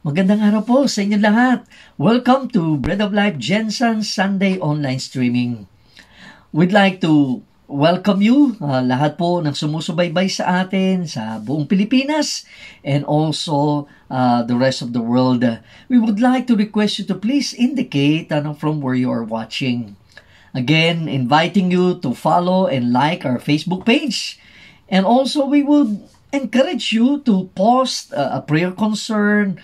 Magandang araw po sa inyo lahat. Welcome to Bread of Life Jensen Sunday online streaming. We'd like to welcome you, uh, lahat po ng sumusubaybay sa atin sa buong Pilipinas and also uh, the rest of the world. We would like to request you to please indicate ano, from where you are watching. Again, inviting you to follow and like our Facebook page. And also, we would encourage you to post uh, a prayer concern,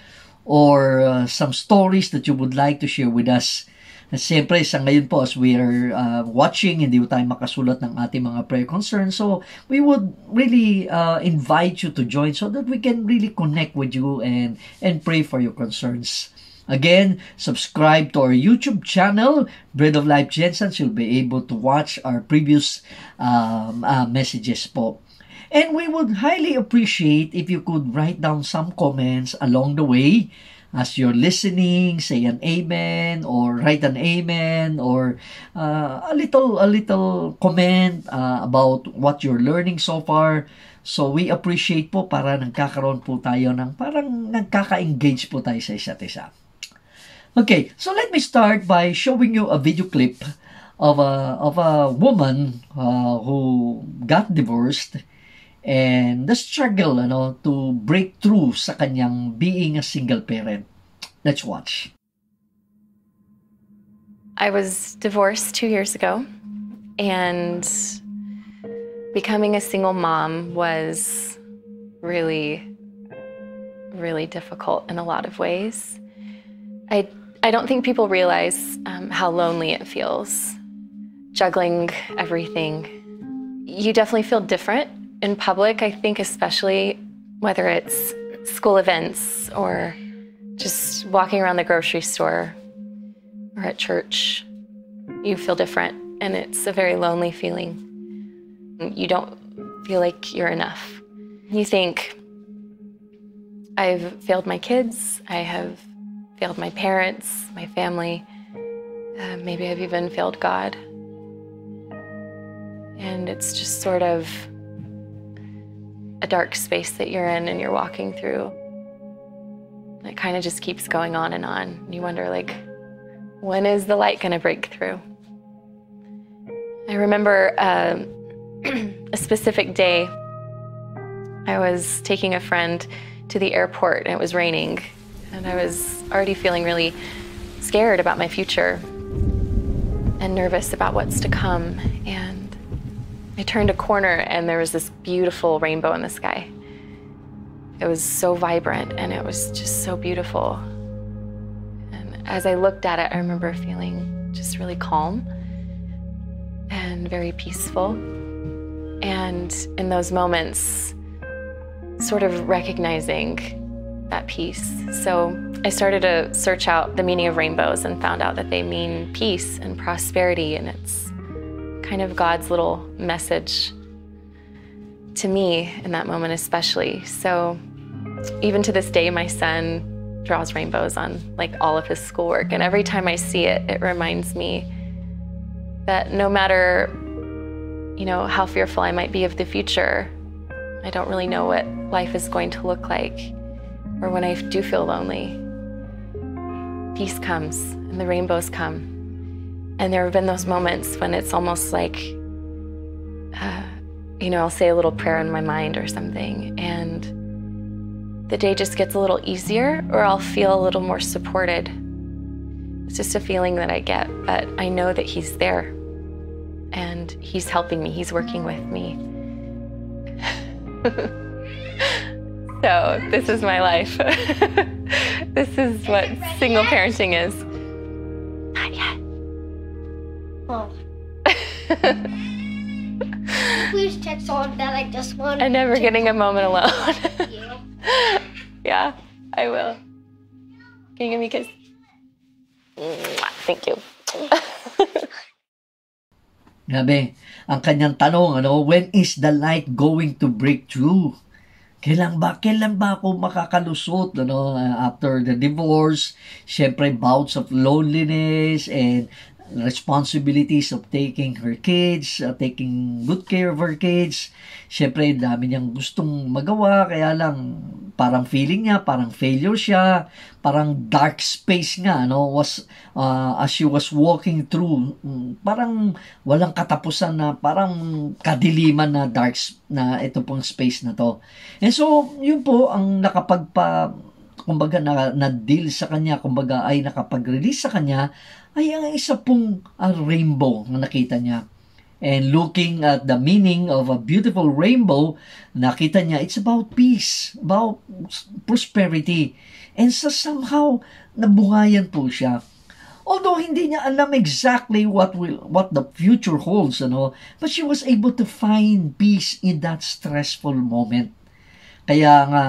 or uh, some stories that you would like to share with us. At siyempre, sa ngayon po, as we are uh, watching, hindi po tayo makasulat ng ating mga prayer concerns. So, we would really uh, invite you to join so that we can really connect with you and, and pray for your concerns. Again, subscribe to our YouTube channel, Bread of Life Jensen. You'll be able to watch our previous um, uh, messages po. And we would highly appreciate if you could write down some comments along the way as you're listening, say an amen or write an amen or uh, a little a little comment uh, about what you're learning so far. So we appreciate po para nagkakaroon po tayo ng parang nagkaka-engage po tayo sa isa't isa. Okay, so let me start by showing you a video clip of a of a woman uh, who got divorced and the struggle ano to break through sa kanyang being a single parent. Let's watch. I was divorced 2 years ago and becoming a single mom was really really difficult in a lot of ways. I I don't think people realize um, how lonely it feels juggling everything. You definitely feel different in public, I think, especially whether it's school events or just walking around the grocery store or at church, you feel different and it's a very lonely feeling. You don't feel like you're enough. You think, I've failed my kids, I have failed my parents, my family, uh, maybe I've even failed God. And it's just sort of a dark space that you're in and you're walking through. It kind of just keeps going on and on. You wonder, like, when is the light going to break through? I remember uh, a specific day. I was taking a friend to the airport and it was raining, and I was already feeling really scared about my future and nervous about what's to come. And I turned a corner and there was this beautiful rainbow in the sky. It was so vibrant and it was just so beautiful. And as I looked at it, I remember feeling just really calm and very peaceful. And in those moments, sort of recognizing that peace. So I started to search out the meaning of rainbows and found out that they mean peace and prosperity, and it's kind of God's little message to me in that moment, especially. So even to this day, my son draws rainbows on like all of his schoolwork. And every time I see it, it reminds me that no matter, you know, how fearful I might be of the future, I don't really know what life is going to look like. Or when I do feel lonely, peace comes and the rainbows come. And there have been those moments when it's almost like, uh, you know, I'll say a little prayer in my mind or something, and the day just gets a little easier, or I'll feel a little more supported. It's just a feeling that I get, but I know that He's there and He's helping me, He's working with me. so, this is my life. this is what single parenting is. Oh. Please check on that. I just want. I'm never to getting a moment alone. Thank you. yeah, I will. Can you give me a kiss? Thank you. Grabe, ang kanyang tanong, ano, when is the light going to break through? Kailan ba, kailan ba ako makakalusot, ano, after the divorce? Siyempre, bouts of loneliness and responsibilities of taking her kids, uh, taking good care of her kids. Siyempre, dami niyang gustong magawa, kaya lang parang feeling niya, parang failure siya, parang dark space nga, no? Was, uh, as she was walking through, mm, parang walang katapusan na, parang kadiliman na dark, na ito pong space na to. And so, yun po ang nakapagpa, kumbaga na, na deal sa kanya, kumbaga ay nakapag-release sa kanya, ay ang isa pong uh, rainbow na nakita niya. And looking at the meaning of a beautiful rainbow, nakita niya it's about peace, about prosperity. And so somehow, nabungayan po siya. Although hindi niya alam exactly what will what the future holds, ano, but she was able to find peace in that stressful moment. Kaya nga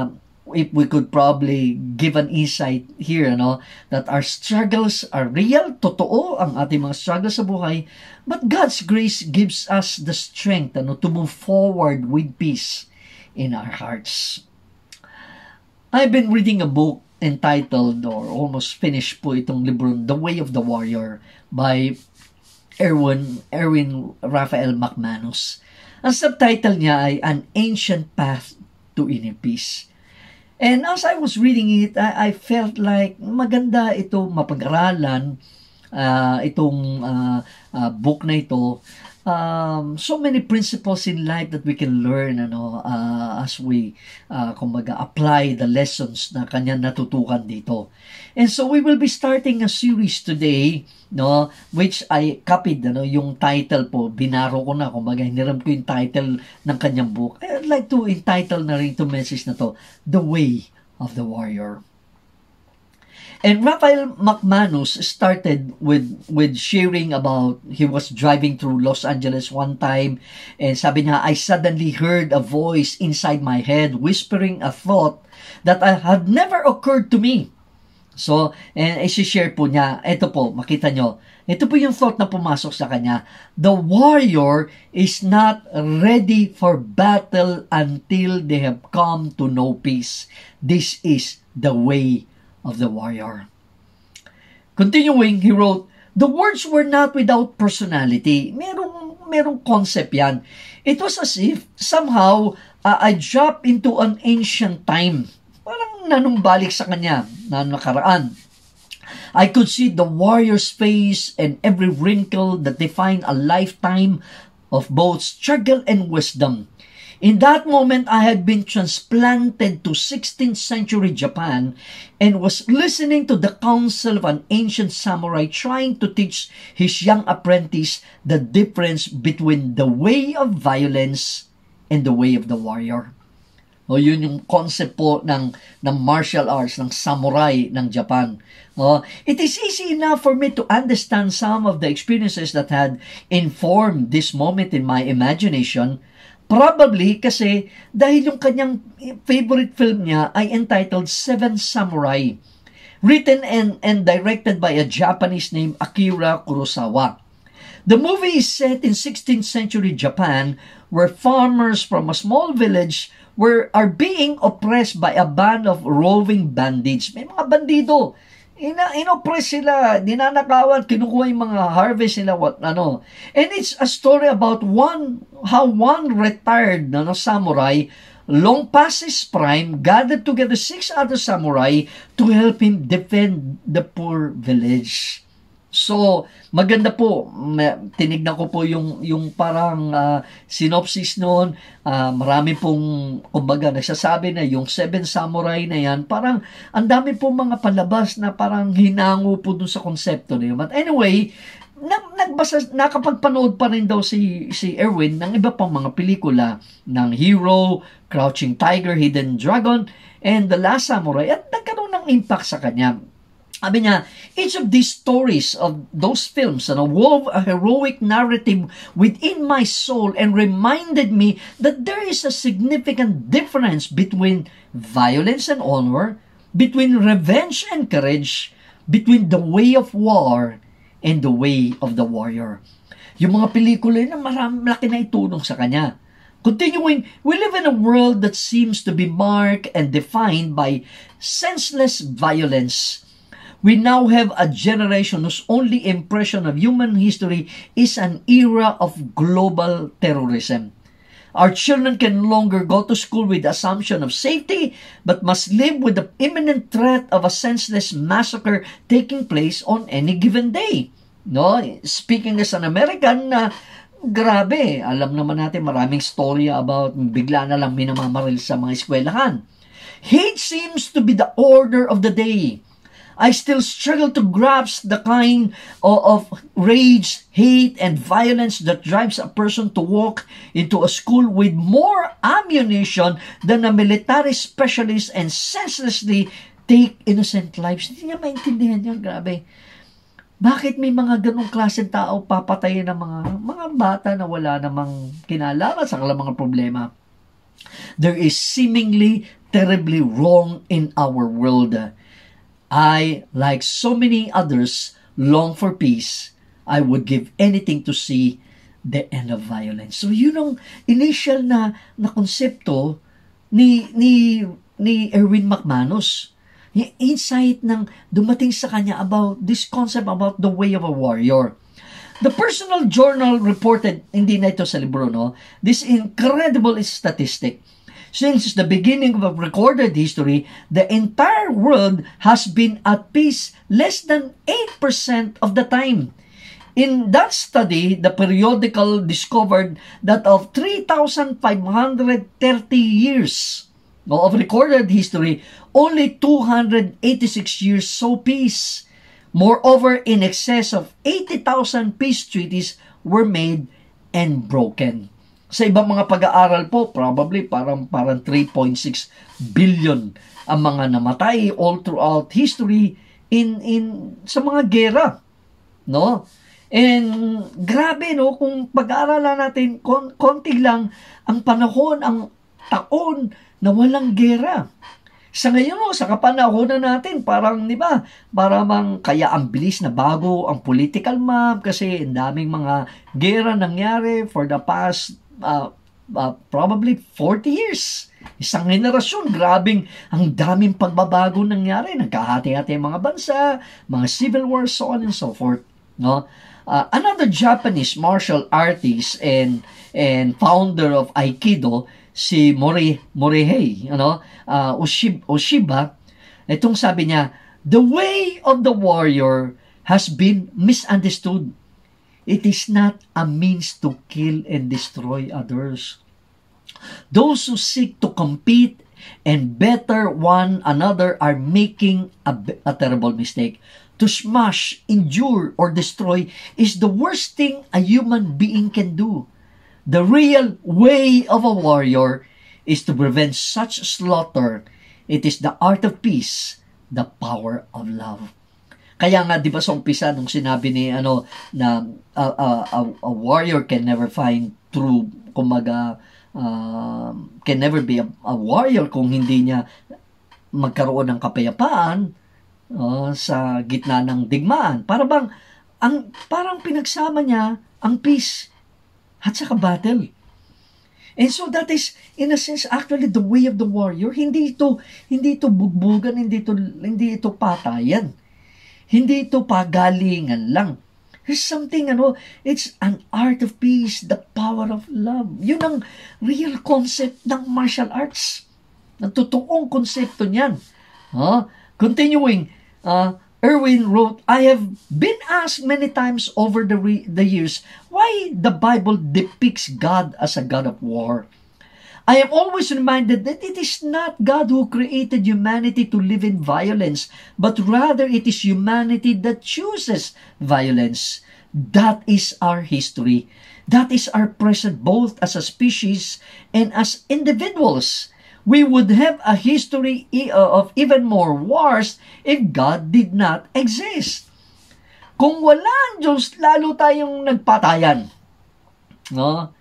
if we could probably give an insight here, no, that our struggles are real, totoo ang ating mga struggles sa buhay, but God's grace gives us the strength ano, to move forward with peace in our hearts. I've been reading a book entitled or almost finished po itong libro The Way of the Warrior by Erwin, Erwin Raphael McManus. Ang subtitle niya ay An Ancient Path to Inner Peace. And as I was reading it, I, I felt like maganda ito mapag-aralan uh, itong uh, uh, book na ito. Um, so many principles in life that we can learn ano uh, as we uh, kumbaga apply the lessons na kanya natutukan dito. And so we will be starting a series today no which I copied ano yung title po binaro ko na kumbaga hiniram ko yung title ng kanyang book. I'd like to entitle na rin itong message na to The Way of the Warrior. And Raphael McManus started with with sharing about he was driving through Los Angeles one time and sabi niya I suddenly heard a voice inside my head whispering a thought that I had never occurred to me. So, and i-share po niya, ito po, makita nyo, ito po yung thought na pumasok sa kanya. The warrior is not ready for battle until they have come to know peace. This is the way of the warrior. Continuing, he wrote, The words were not without personality. Merong, merong concept yan. It was as if somehow uh, I dropped into an ancient time. Parang nanumbalik sa kanya na nakaraan. I could see the warrior's face and every wrinkle that defined a lifetime of both struggle and wisdom. In that moment, I had been transplanted to 16th century Japan and was listening to the counsel of an ancient samurai trying to teach his young apprentice the difference between the way of violence and the way of the warrior. O yun yung concept po ng, ng martial arts, ng samurai ng Japan. O, it is easy enough for me to understand some of the experiences that had informed this moment in my imagination Probably kasi dahil yung kanyang favorite film niya ay entitled Seven Samurai, written and, and directed by a Japanese named Akira Kurosawa. The movie is set in 16th century Japan where farmers from a small village were are being oppressed by a band of roving bandits. May mga bandido ina inoppress sila, dinanakawan, kinukuha yung mga harvest nila, what, ano. And it's a story about one, how one retired na no, samurai, long past his prime, gathered together six other samurai to help him defend the poor village. So, maganda po. Tinignan ko po yung, yung parang uh, synopsis noon. Uh, marami pong, kumbaga, nagsasabi na yung Seven Samurai na yan, parang ang dami pong mga palabas na parang hinango po dun sa konsepto na yun. But anyway, nag, nagbasa, nakapagpanood pa rin daw si, si Erwin ng iba pang mga pelikula ng Hero, Crouching Tiger, Hidden Dragon, and The Last Samurai at nagkaroon ng impact sa kanya. Sabi niya, each of these stories of those films ano, wove a heroic narrative within my soul and reminded me that there is a significant difference between violence and honor, between revenge and courage, between the way of war and the way of the warrior. Yung mga pelikula na marami laki na itulong sa kanya. Continuing, we live in a world that seems to be marked and defined by senseless violence We now have a generation whose only impression of human history is an era of global terrorism. Our children can no longer go to school with the assumption of safety, but must live with the imminent threat of a senseless massacre taking place on any given day. No, speaking as an American, na grabe, alam naman natin maraming story about bigla na lang minamamaril sa mga eskwelahan. Hate seems to be the order of the day. I still struggle to grasp the kind of, rage, hate, and violence that drives a person to walk into a school with more ammunition than a military specialist and senselessly take innocent lives. Hindi niya maintindihan yan, grabe. Bakit may mga ganong klaseng tao papatayin ng mga mga bata na wala namang kinalaman sa kanilang mga problema? There is seemingly terribly wrong in our world. I, like so many others, long for peace. I would give anything to see the end of violence. So yun ang initial na na konsepto ni ni ni Erwin McManus. Yung insight ng dumating sa kanya about this concept about the way of a warrior. The personal journal reported, hindi na ito sa libro, no? This incredible statistic. Since the beginning of recorded history, the entire world has been at peace less than 8% of the time. In that study, the periodical discovered that of 3,530 years of recorded history, only 286 years saw peace. Moreover, in excess of 80,000 peace treaties were made and broken. Sa ibang mga pag-aaral po, probably parang parang 3.6 billion ang mga namatay all throughout history in in sa mga gera, no? And grabe no kung pag-aaralan natin kon, konti lang ang panahon, ang taon na walang gera. Sa ngayon, no, sa kapanahonan natin, parang, di ba, para mang kaya ang bilis na bago ang political map kasi ang daming mga gera nangyari for the past uh, uh, probably 40 years. Isang henerasyon, grabing ang daming pagbabago nangyari. Nagkahati-hati ang mga bansa, mga civil wars, so on and so forth. No? Uh, another Japanese martial artist and and founder of Aikido, si Mori Morihei, ano, uh, Oshiba, Oshiba, itong sabi niya, the way of the warrior has been misunderstood. It is not a means to kill and destroy others. Those who seek to compete and better one another are making a, a terrible mistake. To smash, injure, or destroy is the worst thing a human being can do. The real way of a warrior is to prevent such slaughter. It is the art of peace, the power of love. Kaya nga 'di ba sa umpisa nung sinabi ni ano na a, a, a, a warrior can never find true kumaga uh, can never be a, a warrior kung hindi niya magkaroon ng kapayapaan uh, sa gitna ng digmaan. Para bang ang parang pinagsama niya ang peace at saka battle. And so that is in a sense actually the way of the warrior. Hindi ito hindi ito bugbugan, hindi ito hindi ito patayan. Hindi ito pagalingan lang. There's something, ano, it's an art of peace, the power of love. Yun ang real concept ng martial arts. Ang totoong konsepto niyan. Huh? Continuing, uh, Erwin wrote, I have been asked many times over the, the years why the Bible depicts God as a God of war. I am always reminded that it is not God who created humanity to live in violence, but rather it is humanity that chooses violence. That is our history. That is our present both as a species and as individuals. We would have a history of even more wars if God did not exist. Kung wala ang Diyos, lalo tayong nagpatayan. No?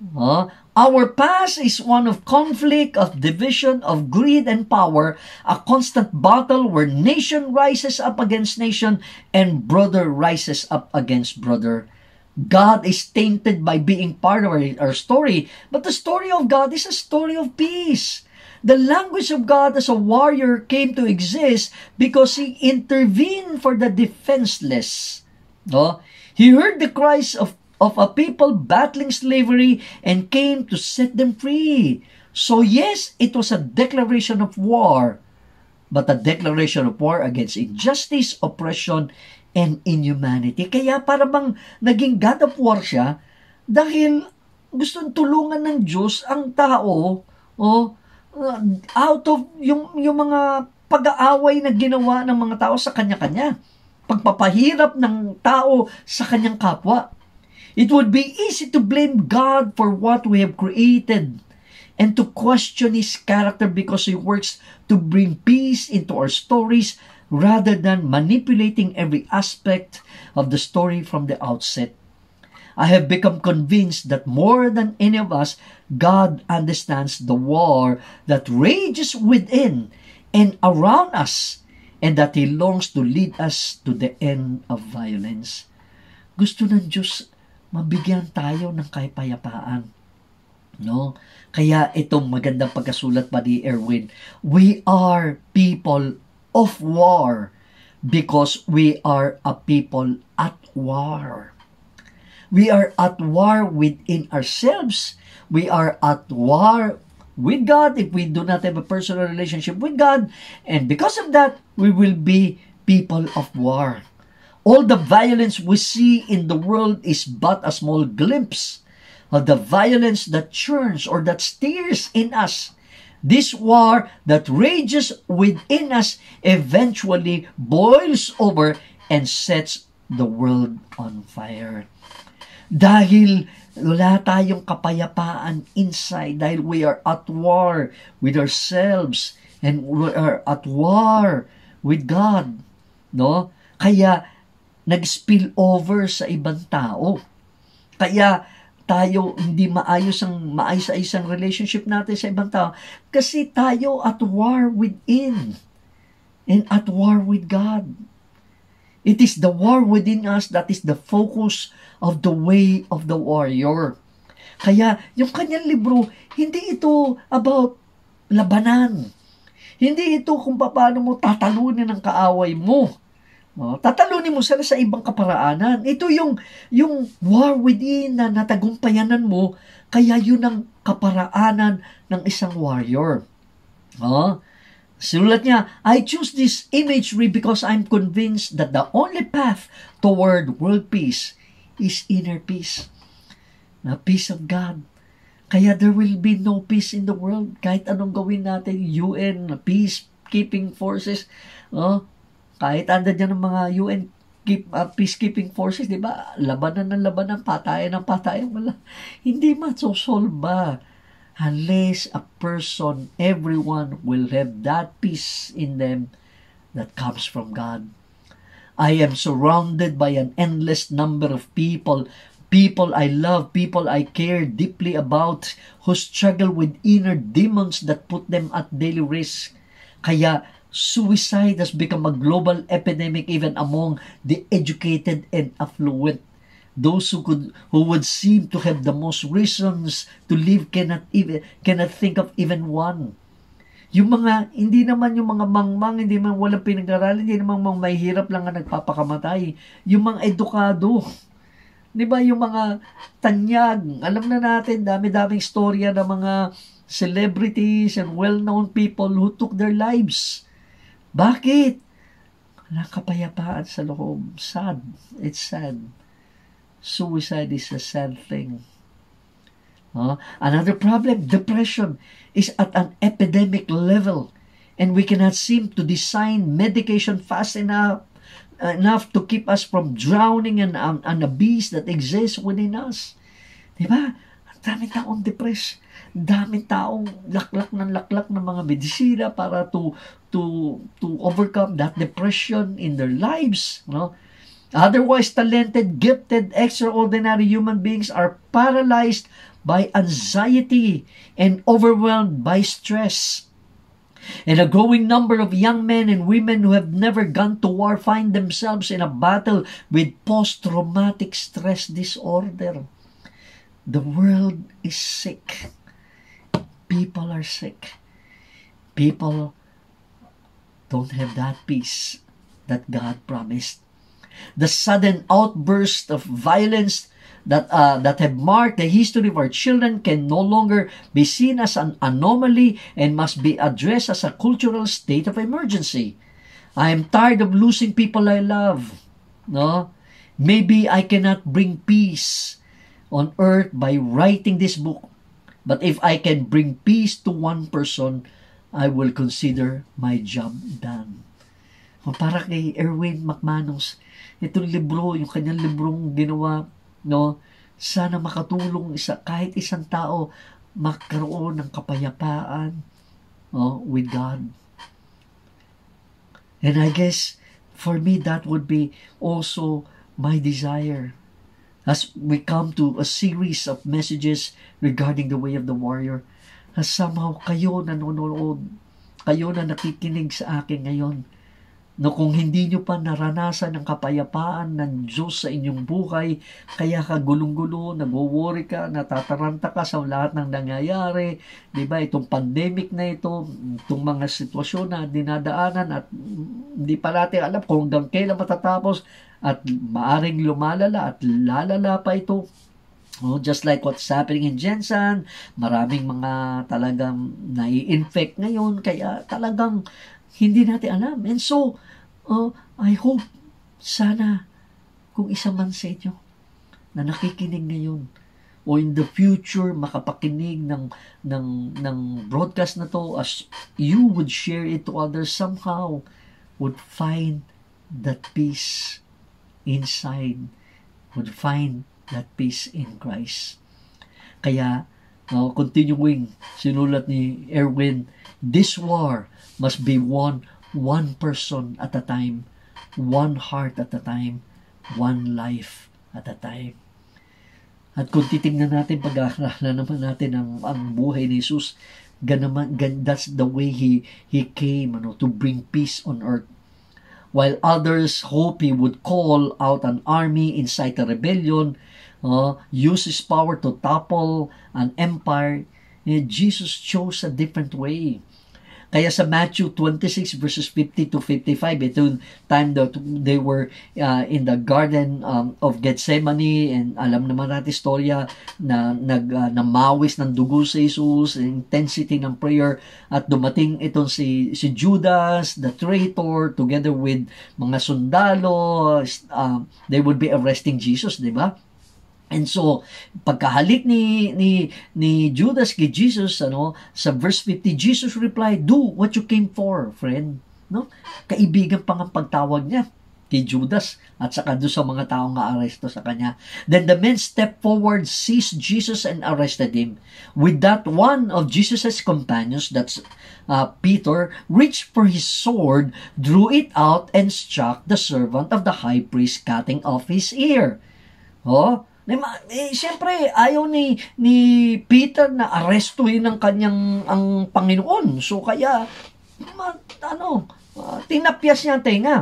No? Our past is one of conflict, of division, of greed and power, a constant battle where nation rises up against nation and brother rises up against brother. God is tainted by being part of our, our story, but the story of God is a story of peace. The language of God as a warrior came to exist because he intervened for the defenseless. No? He heard the cries of, of a people battling slavery and came to set them free. So yes, it was a declaration of war, but a declaration of war against injustice, oppression, and inhumanity. Kaya para bang naging God of War siya dahil gustong tulungan ng Diyos ang tao oh, out of yung, yung mga pag-aaway na ginawa ng mga tao sa kanya-kanya. Pagpapahirap ng tao sa kanyang kapwa. It would be easy to blame God for what we have created and to question His character because He works to bring peace into our stories rather than manipulating every aspect of the story from the outset. I have become convinced that more than any of us, God understands the war that rages within and around us and that He longs to lead us to the end of violence. Gusto ng Diyos mabigyan tayo ng kapayapaan. No? Kaya itong magandang pagkasulat pa ni Erwin, we are people of war because we are a people at war. We are at war within ourselves. We are at war with God if we do not have a personal relationship with God. And because of that, we will be people of war. All the violence we see in the world is but a small glimpse of the violence that churns or that stirs in us. This war that rages within us eventually boils over and sets the world on fire. Dahil wala tayong kapayapaan inside dahil we are at war with ourselves and we are at war with God. No? Kaya nag-spill over sa ibang tao. Kaya tayo hindi maayos ang maayos sa isang relationship natin sa ibang tao kasi tayo at war within and at war with God. It is the war within us that is the focus of the way of the warrior. Kaya yung kanyang libro, hindi ito about labanan. Hindi ito kung paano mo tatalunin ang kaaway mo. Oh, tatalunin mo sila sa ibang kaparaanan. Ito yung, yung war within na natagumpayanan mo, kaya yun ang kaparaanan ng isang warrior. Oh, Sinulat niya, I choose this imagery because I'm convinced that the only path toward world peace is inner peace. Na peace of God. Kaya there will be no peace in the world. Kahit anong gawin natin, UN, peacekeeping forces, oh, kahit anda dyan ng mga UN keep, uh, peacekeeping forces, di ba? Labanan ng labanan, patayan ng patayan. Wala. Hindi masosolve ba? unless a person, everyone will have that peace in them that comes from God. I am surrounded by an endless number of people, people I love, people I care deeply about, who struggle with inner demons that put them at daily risk. Kaya suicide has become a global epidemic even among the educated and affluent. Those who could who would seem to have the most reasons to live cannot even cannot think of even one. Yung mga hindi naman yung mga mangmang hindi man walang pinag-aralan hindi naman mga mahihirap lang ang nagpapakamatay. Yung mga edukado. Di ba yung mga tanyag? Alam na natin dami-daming storya ng mga celebrities and well-known people who took their lives bakit wala kapayapaan sa loob sad it's sad suicide is a sad thing. Uh, another problem, depression, is at an epidemic level, and we cannot seem to design medication fast enough enough to keep us from drowning in an, an abyss that exists within us. Diba? Ang daming taong depressed. Daming taong laklak ng laklak ng mga medisina para to to to overcome that depression in their lives. No? Otherwise talented, gifted, extraordinary human beings are paralyzed by anxiety and overwhelmed by stress. And a growing number of young men and women who have never gone to war find themselves in a battle with post traumatic stress disorder. The world is sick. People are sick. people don't have that peace that God promised. The sudden outburst of violence that uh, that have marked the history of our children can no longer be seen as an anomaly and must be addressed as a cultural state of emergency. I am tired of losing people I love. No? Maybe I cannot bring peace on earth by writing this book. But if I can bring peace to one person, I will consider my job done. O para kay Erwin McManus, itong libro, yung kanyang librong ginawa, no, sana makatulong isa, kahit isang tao magkaroon ng kapayapaan no, with God. And I guess, for me, that would be also my desire as we come to a series of messages regarding the way of the warrior, na somehow kayo nanonood, kayo na nakikinig sa akin ngayon, no kung hindi nyo pa naranasan ang kapayapaan ng Diyos sa inyong buhay, kaya ka gulong-gulo, nag-worry ka, natataranta ka sa lahat ng nangyayari, di ba, itong pandemic na ito, itong mga sitwasyon na dinadaanan at hindi pa natin alam kung hanggang kailan matatapos at maaring lumalala at lalala pa ito Oh, just like what's happening in Jensen, maraming mga talagang nai-infect ngayon, kaya talagang hindi natin alam. And so, oh, I hope, sana, kung isa man sa inyo na nakikinig ngayon, o in the future makapakinig ng ng ng broadcast na to as you would share it to others somehow would find that peace inside would find that peace in Christ. Kaya, no, continuing, sinulat ni Erwin, this war must be won one person at a time, one heart at a time, one life at a time. At kung titingnan natin, pag-aaralan naman natin ang, ang buhay ni Jesus, ganaman, gan, that's the way he, he came ano, to bring peace on earth while others hope he would call out an army, incite a rebellion, uh, use his power to topple an empire, eh, Jesus chose a different way. Kaya sa Matthew 26 verses 50 to 55, ito yung time that they were uh, in the garden um, of Gethsemane and alam naman natin istorya na nag uh, namawis ng dugo sa Jesus, intensity ng prayer at dumating itong si si Judas, the traitor together with mga sundalo, uh, they would be arresting Jesus, di ba? And so, pagkahalik ni, ni, ni Judas kay Jesus, ano, sa verse 50, Jesus replied, Do what you came for, friend. No? Kaibigan pang ang pagtawag niya kay Judas at saka doon sa mga taong nga-aresto sa kanya. Then the men stepped forward, seized Jesus and arrested him. With that, one of Jesus' companions, that's uh, Peter, reached for his sword, drew it out, and struck the servant of the high priest, cutting off his ear. Oh, eh, siyempre, ayaw ni, ni Peter na arestuhin ng kanyang ang Panginoon. So, kaya, ma, ano, tinapyas niya ang tenga.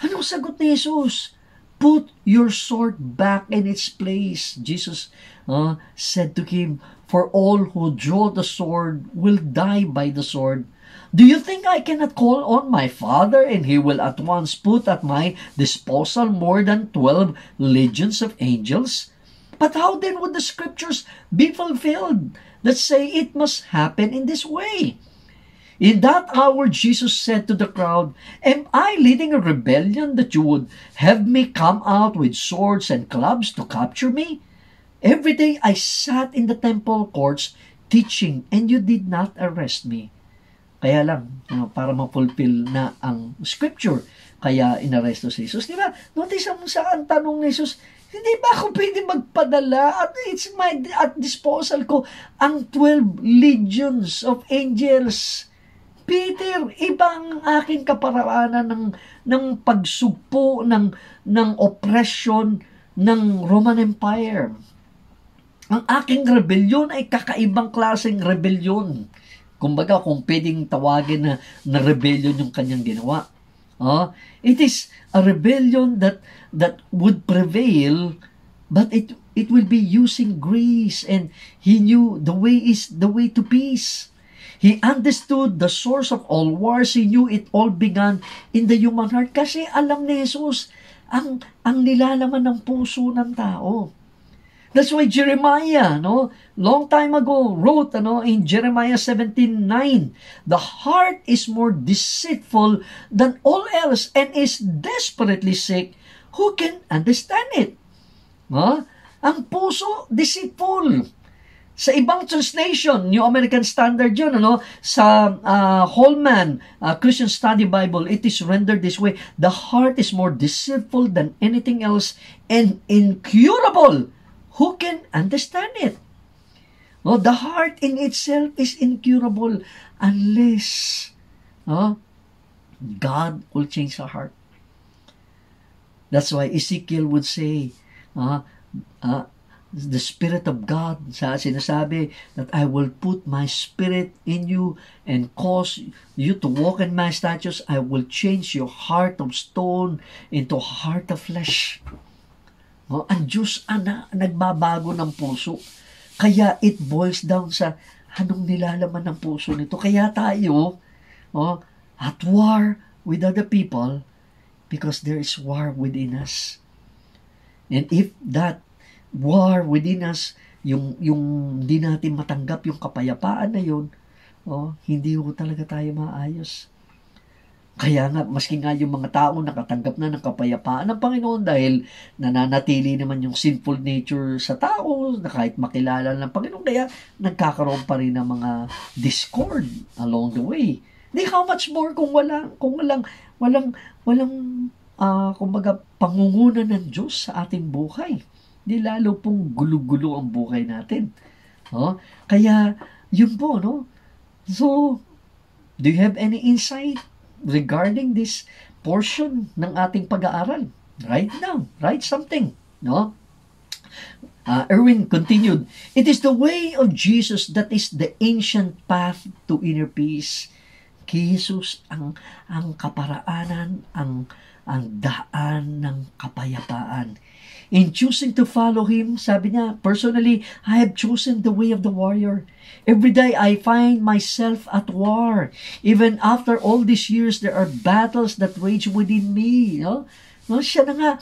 Anong sagot ni Jesus? Put your sword back in its place. Jesus uh, said to him, For all who draw the sword will die by the sword. Do you think I cannot call on my Father and He will at once put at my disposal more than 12 legions of angels? But how then would the scriptures be fulfilled that say it must happen in this way? In that hour, Jesus said to the crowd, Am I leading a rebellion that you would have me come out with swords and clubs to capture me? Every day I sat in the temple courts teaching, and you did not arrest me. Kaya lang, know, para ma-fulfill na ang scripture, kaya inaresto si Jesus. Di ba? Notice mo sa ang tanong ni Jesus, hindi ba ako pwede magpadala at it's my at disposal ko ang 12 legions of angels. Peter, ibang aking kaparaanan ng ng pagsugpo ng ng oppression ng Roman Empire. Ang aking rebellion ay kakaibang klaseng rebellion. Kumbaga, kung pwedeng tawagin na, na rebellion yung kanyang ginawa. Uh, it is a rebellion that that would prevail, but it it will be using grace, and he knew the way is the way to peace. He understood the source of all wars. He knew it all began in the human heart. Kasi alam ni Jesus ang, ang nilalaman ng puso ng tao. That's why Jeremiah, no, long time ago, wrote ano, in Jeremiah 17:9, the heart is more deceitful than all else and is desperately sick. Who can understand it? No? Ang puso, deceitful. Sa ibang translation, New American Standard yun, ano? sa uh, Holman uh, Christian Study Bible, it is rendered this way, the heart is more deceitful than anything else and incurable Who can understand it? No, the heart in itself is incurable unless no, God will change the heart. That's why Ezekiel would say, uh, uh, the Spirit of God, sa sinasabi, that I will put my Spirit in you and cause you to walk in my statutes. I will change your heart of stone into heart of flesh. Oh, ang Diyos ana nagbabago ng puso. Kaya it boils down sa anong nilalaman ng puso nito. Kaya tayo oh, at war with other people because there is war within us. And if that war within us, yung, yung hindi natin matanggap yung kapayapaan na yun, oh, hindi ko talaga tayo maayos. Kaya nga, maski nga yung mga tao nakatanggap na ng kapayapaan ng Panginoon dahil nananatili naman yung sinful nature sa tao na kahit makilala ng Panginoon, kaya nagkakaroon pa rin ng mga discord along the way. Di how much more kung wala, kung walang, walang, walang, uh, kumbaga, pangunguna ng Diyos sa ating buhay. Di lalo pong gulo-gulo ang buhay natin. No? Kaya, yun po, no? So, do you have any insight regarding this portion ng ating pag-aaral. Write down. Write something. No? Uh, Erwin continued, It is the way of Jesus that is the ancient path to inner peace. Kay Jesus ang, ang kaparaanan, ang, ang daan ng kapayapaan. In choosing to follow Him, sabi niya, personally, I have chosen the way of the warrior. Every day I find myself at war. Even after all these years, there are battles that rage within me. No? No, siya na nga,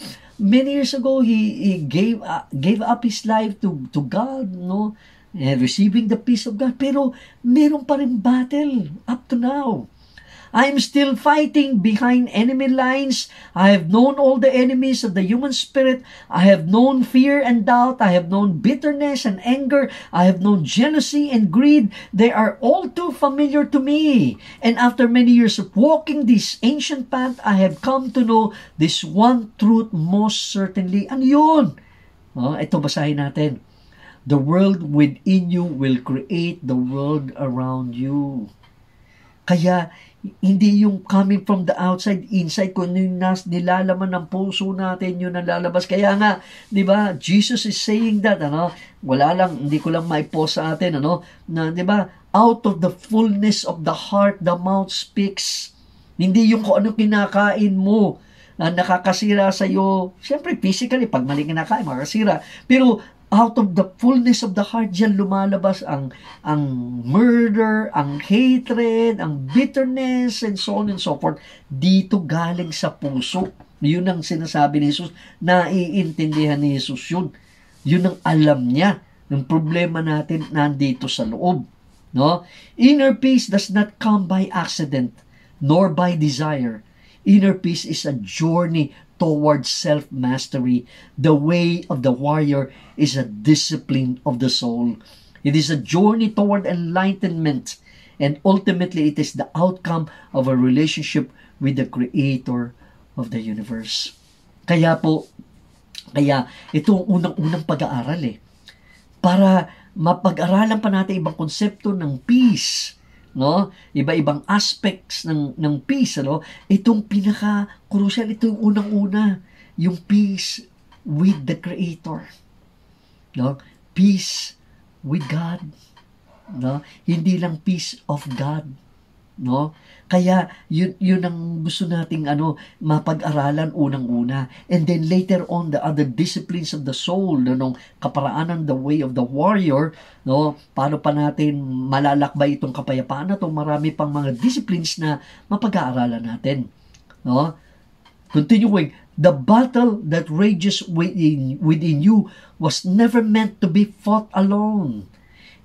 many years ago, he, he gave, uh, gave up his life to, to God, no? And receiving the peace of God. Pero meron pa rin battle up to now. I am still fighting behind enemy lines. I have known all the enemies of the human spirit. I have known fear and doubt. I have known bitterness and anger. I have known jealousy and greed. They are all too familiar to me. And after many years of walking this ancient path, I have come to know this one truth most certainly. Ano yun? Oh, ito basahin natin. The world within you will create the world around you. Kaya, hindi yung coming from the outside, inside, kung yung nas, nilalaman ng puso natin, yun ang lalabas. Kaya nga, di ba, Jesus is saying that, ano, wala lang, hindi ko lang maipost sa atin, ano, na, di ba, out of the fullness of the heart, the mouth speaks. Hindi yung kung ano kinakain mo, na nakakasira sa iyo. Siyempre, physically, pag mali kinakain, makakasira. Pero out of the fullness of the heart diyan lumalabas ang ang murder, ang hatred, ang bitterness and so on and so forth dito galing sa puso. Yun ang sinasabi ni Jesus, naiintindihan ni Jesus yun. Yun ang alam niya ng problema natin nandito sa loob. No? Inner peace does not come by accident nor by desire. Inner peace is a journey towards self-mastery. The way of the warrior is a discipline of the soul. It is a journey toward enlightenment. And ultimately, it is the outcome of a relationship with the Creator of the universe. Kaya po, kaya ito ang unang-unang pag-aaral eh. Para mapag-aralan pa natin ibang konsepto ng peace no? Iba-ibang aspects ng ng peace, ano? Itong pinaka crucial ito yung unang-una, yung peace with the creator. No? Peace with God. No? Hindi lang peace of God. No? Kaya yun, yun ang gusto nating ano, mapag-aralan unang-una. And then later on, the other disciplines of the soul, no, kaparaanan, the way of the warrior, no, paano pa natin malalakbay itong kapayapaan na to, marami pang mga disciplines na mapag-aaralan natin. No? Continuing, the battle that rages within, within you was never meant to be fought alone.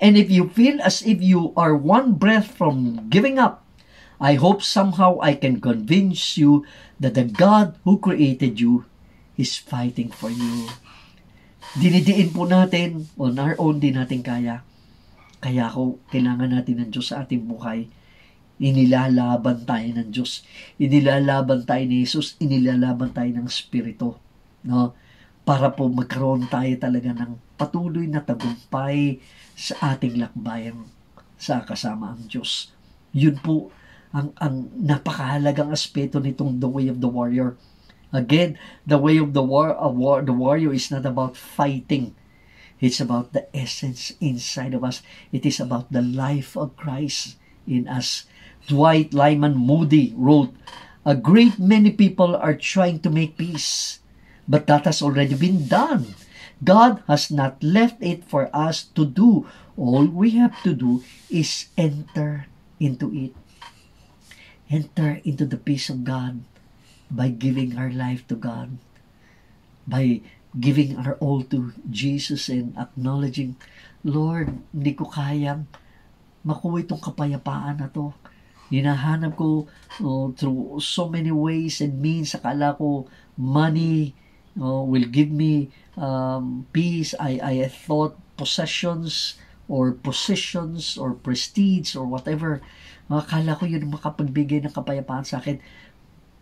And if you feel as if you are one breath from giving up, I hope somehow I can convince you that the God who created you is fighting for you. Dinidiin po natin, on our own din natin kaya. Kaya ko, kailangan natin ng Diyos sa ating buhay. Inilalaban tayo ng Diyos. Inilalaban tayo ni Jesus. Inilalaban tayo ng Espiritu. No? Para po magkaroon tayo talaga ng patuloy na tagumpay sa ating lakbayan sa kasama ang Diyos. Yun po ang, ang napakahalagang aspeto nitong The Way of the Warrior. Again, the way of the war, uh, war, the warrior is not about fighting. It's about the essence inside of us. It is about the life of Christ in us. Dwight Lyman Moody wrote, A great many people are trying to make peace, but that has already been done. God has not left it for us to do. All we have to do is enter into it. Enter into the peace of God by giving our life to God, by giving our all to Jesus and acknowledging, Lord, hindi ko kayang makuha itong kapayapaan na to. Hinahanap ko oh, through so many ways and means. Akala ko money oh, will give me um, peace. I, I thought possessions or positions or prestige or whatever. Akala ko yun makapagbigay ng kapayapaan sa akin.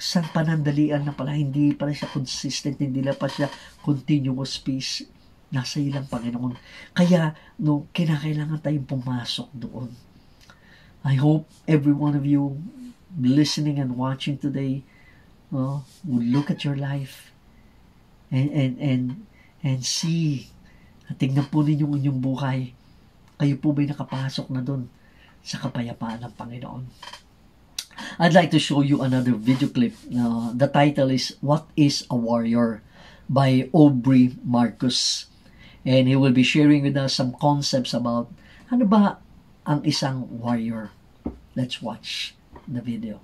San panandalian na pala, hindi pala siya consistent, hindi lang pa siya continuous peace. Nasa ilang Panginoon. Kaya, no, kinakailangan tayong pumasok doon. I hope every one of you listening and watching today uh, will look at your life and and and and see at tingnan po ninyo ang inyong buhay kayo po ba'y nakapasok na doon sa kapayapaan ng Panginoon I'd like to show you another video clip uh, the title is What is a Warrior by Aubrey Marcus and he will be sharing with us some concepts about ano ba ang isang warrior. Let's watch the video.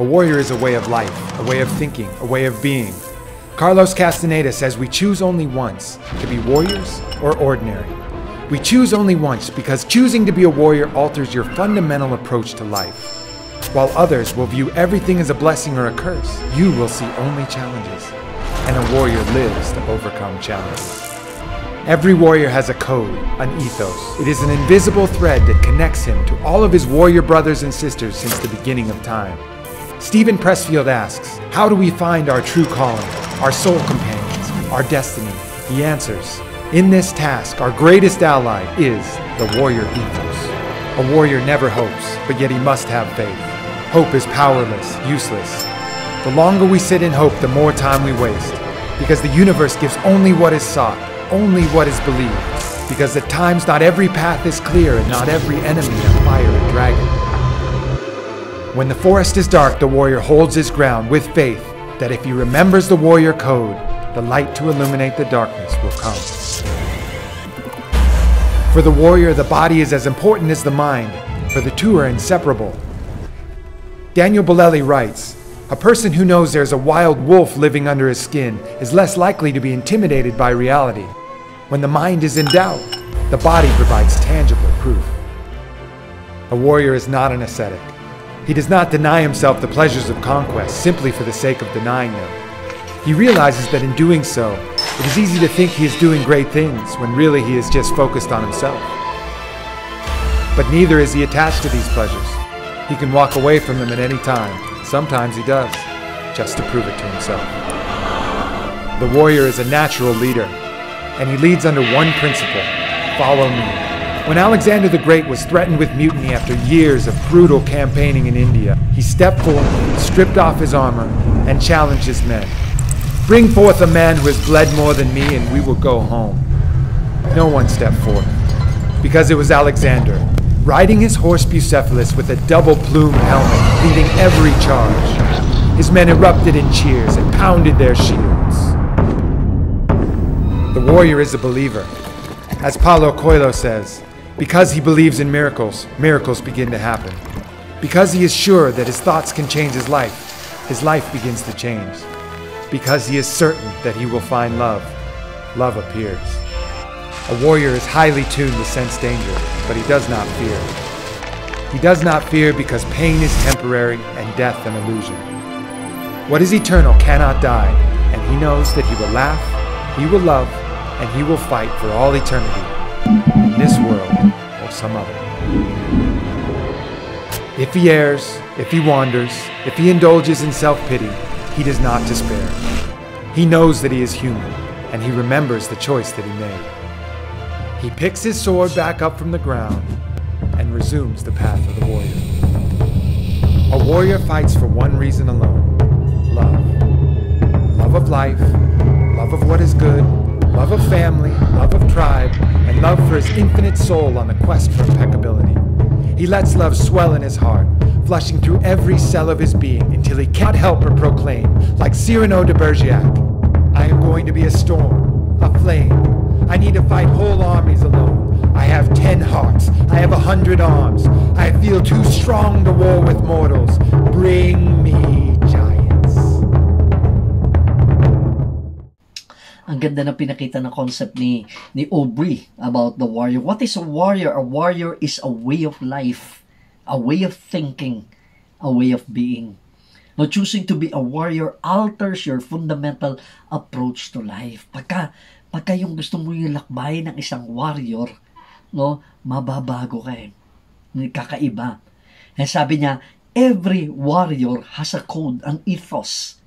A warrior is a way of life, a way of thinking, a way of being. Carlos Castaneda says we choose only once to be warriors or ordinary. We choose only once because choosing to be a warrior alters your fundamental approach to life. While others will view everything as a blessing or a curse, you will see only challenges. And a warrior lives to overcome challenges. Every warrior has a code, an ethos. It is an invisible thread that connects him to all of his warrior brothers and sisters since the beginning of time. Stephen Pressfield asks, How do we find our true calling, our soul companions, our destiny? He answers, In this task, our greatest ally is the warrior ethos. A warrior never hopes, but yet he must have faith. Hope is powerless, useless. The longer we sit in hope, the more time we waste. Because the universe gives only what is sought, only what is believed. Because at times not every path is clear and not every enemy a fire and dragon. When the forest is dark, the warrior holds his ground with faith that if he remembers the warrior code, the light to illuminate the darkness will come. For the warrior, the body is as important as the mind, for the two are inseparable. Daniel Bolelli writes A person who knows there's a wild wolf living under his skin is less likely to be intimidated by reality. When the mind is in doubt, the body provides tangible proof. A warrior is not an ascetic. He does not deny himself the pleasures of conquest simply for the sake of denying them. He realizes that in doing so, it is easy to think he is doing great things when really he is just focused on himself. But neither is he attached to these pleasures. He can walk away from them at any time. Sometimes he does, just to prove it to himself. The warrior is a natural leader, and he leads under one principle follow me. When Alexander the Great was threatened with mutiny after years of brutal campaigning in India, he stepped forward, stripped off his armor, and challenged his men. Bring forth a man who has bled more than me, and we will go home. No one stepped forth, because it was Alexander, riding his horse Bucephalus with a double plumed helmet, leading every charge. His men erupted in cheers and pounded their shields. The warrior is a believer. As Paulo Coelho says, because he believes in miracles, miracles begin to happen. Because he is sure that his thoughts can change his life, his life begins to change. Because he is certain that he will find love, love appears. A warrior is highly tuned to sense danger, but he does not fear. He does not fear because pain is temporary and death an illusion. What is eternal cannot die, and he knows that he will laugh, he will love, and he will fight for all eternity, this world or some other. If he errs, if he wanders, if he indulges in self pity, he does not despair. He knows that he is human, and he remembers the choice that he made. He picks his sword back up from the ground and resumes the path of the warrior. A warrior fights for one reason alone love. Love of life, love of what is good, love of family, love of love for his infinite soul on the quest for impeccability. He lets love swell in his heart, flushing through every cell of his being until he can't help but proclaim, like Cyrano de Bergerac, I am going to be a storm, a flame. I need to fight whole armies alone. I have ten hearts. I have a hundred arms. I feel too strong to war with mortals. Bring me Ang ganda na pinakita ng concept ni ni Aubrey about the warrior. What is a warrior? A warrior is a way of life, a way of thinking, a way of being. No, choosing to be a warrior alters your fundamental approach to life. Pagka, pagka yung gusto mo yung lakbay ng isang warrior, no, mababago ka eh. Kakaiba. Eh, sabi niya, every warrior has a code, an ethos.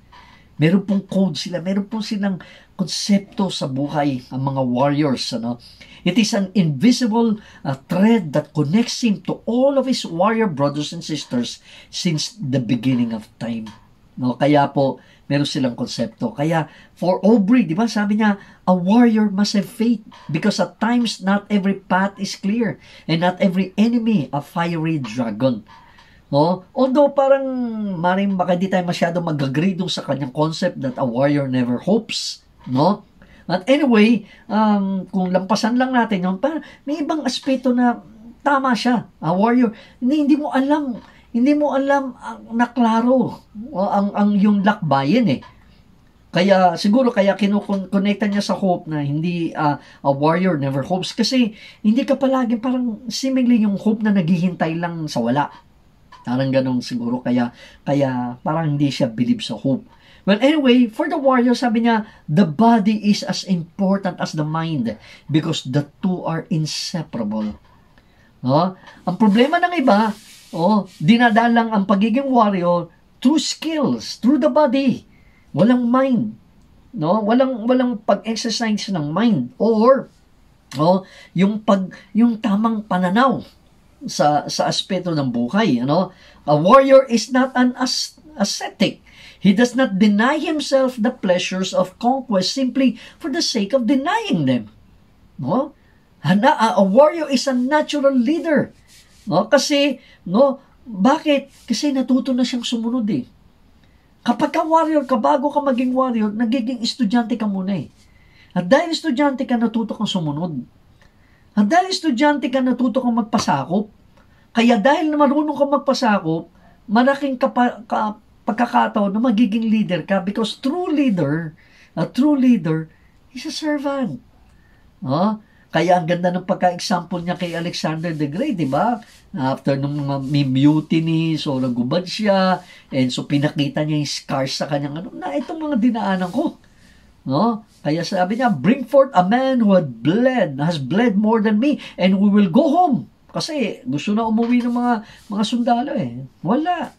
Meron pong code sila, meron pong silang konsepto sa buhay ang mga warriors. Ano? It is an invisible uh, thread that connects him to all of his warrior brothers and sisters since the beginning of time. No, kaya po meron silang konsepto. Kaya for Aubrey, di ba, sabi niya, a warrior must have faith because at times not every path is clear and not every enemy a fiery dragon. No? Although parang maring baka di tayo masyado mag-agree dun sa kanyang concept that a warrior never hopes. No? But anyway, um, kung lampasan lang natin yun, parang may ibang aspeto na tama siya. A warrior, hindi, hindi mo alam, hindi mo alam ang naklaro ang, ang yung lakbayin eh. Kaya siguro kaya kinukonekta niya sa hope na hindi uh, a warrior never hopes kasi hindi ka palagi parang seemingly yung hope na naghihintay lang sa wala. Parang ganun siguro kaya kaya parang hindi siya believe sa hope. Well, anyway, for the warrior, sabi niya, the body is as important as the mind because the two are inseparable. No? Ang problema ng iba, oh, dinadaan lang ang pagiging warrior through skills, through the body. Walang mind. No? Walang walang pag-exercise ng mind or oh, yung pag yung tamang pananaw sa sa aspeto ng buhay, ano? A warrior is not an as, ascetic. He does not deny himself the pleasures of conquest simply for the sake of denying them. No? A, a warrior is a natural leader. No? Kasi, no, bakit? Kasi natuto na siyang sumunod eh. Kapag ka warrior ka, bago ka maging warrior, nagiging estudyante ka muna eh. At dahil estudyante ka, natuto kang sumunod. At dahil estudyante ka, natuto kang magpasakop. Kaya dahil marunong ka magpasakop, malaking kapa, ka, pagkakataon na magiging leader ka because true leader, a true leader is a servant. Oh, kaya ang ganda ng pagka-example niya kay Alexander the Great, di ba? After nung mga may mutiny, so nagubad siya, and so pinakita niya yung scars sa kanyang ano, na itong mga dinaanan ko. No? Kaya sabi niya, bring forth a man who had bled, has bled more than me, and we will go home. Kasi gusto na umuwi ng mga mga sundalo eh. Wala.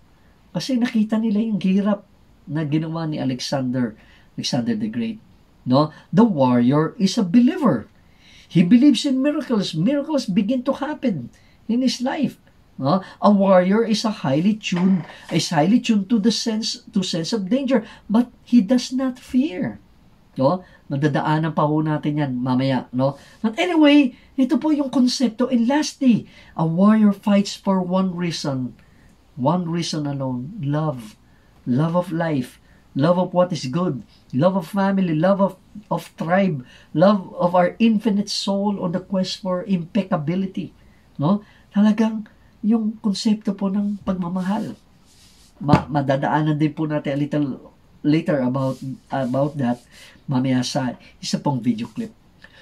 Kasi nakita nila yung hirap na ginawa ni Alexander, Alexander the Great. No? The warrior is a believer. He believes in miracles. Miracles begin to happen in his life. No? A warrior is a highly tuned, is highly tuned to the sense to sense of danger, but he does not fear. No? Madadaanan pa ho natin yan mamaya, no? But anyway, ito po yung konsepto. And lastly, a warrior fights for one reason. One reason alone, love. Love of life. Love of what is good. Love of family. Love of, of tribe. Love of our infinite soul on the quest for impeccability. No? Talagang yung konsepto po ng pagmamahal. Ma- madadaanan din po natin a little later about about that mamaya sa isa pong video clip.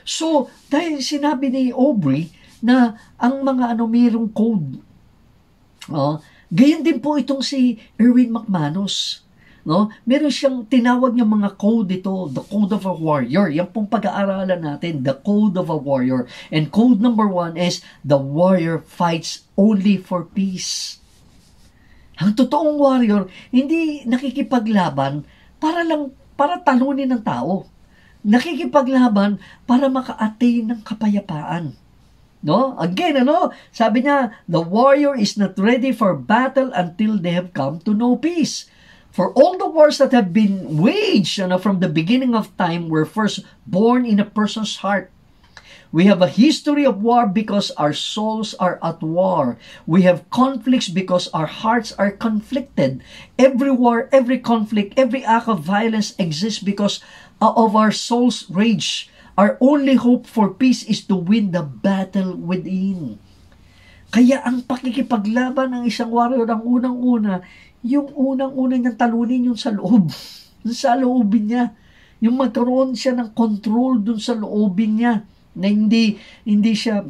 So, dahil sinabi ni Aubrey na ang mga ano mayroong code. Oh, gayon din po itong si Erwin McManus. No? Meron siyang tinawag niya mga code ito, the code of a warrior. Yan pong pag-aaralan natin, the code of a warrior. And code number one is, the warrior fights only for peace. Ang totoong warrior, hindi nakikipaglaban para lang, para talunin ng tao. Nakikipaglaban para maka-attain ng kapayapaan. No? Again, ano? Sabi niya, the warrior is not ready for battle until they have come to know peace. For all the wars that have been waged you know, from the beginning of time were first born in a person's heart. We have a history of war because our souls are at war. We have conflicts because our hearts are conflicted. Every war, every conflict, every act of violence exists because uh, of our soul's rage. Our only hope for peace is to win the battle within. Kaya ang pakikipaglaban ng isang warrior, ang unang-una, yung unang-una niyang talunin yung sa loob. sa loobin niya. Yung magkaroon siya ng control dun sa loobin niya. Na hindi, hindi siya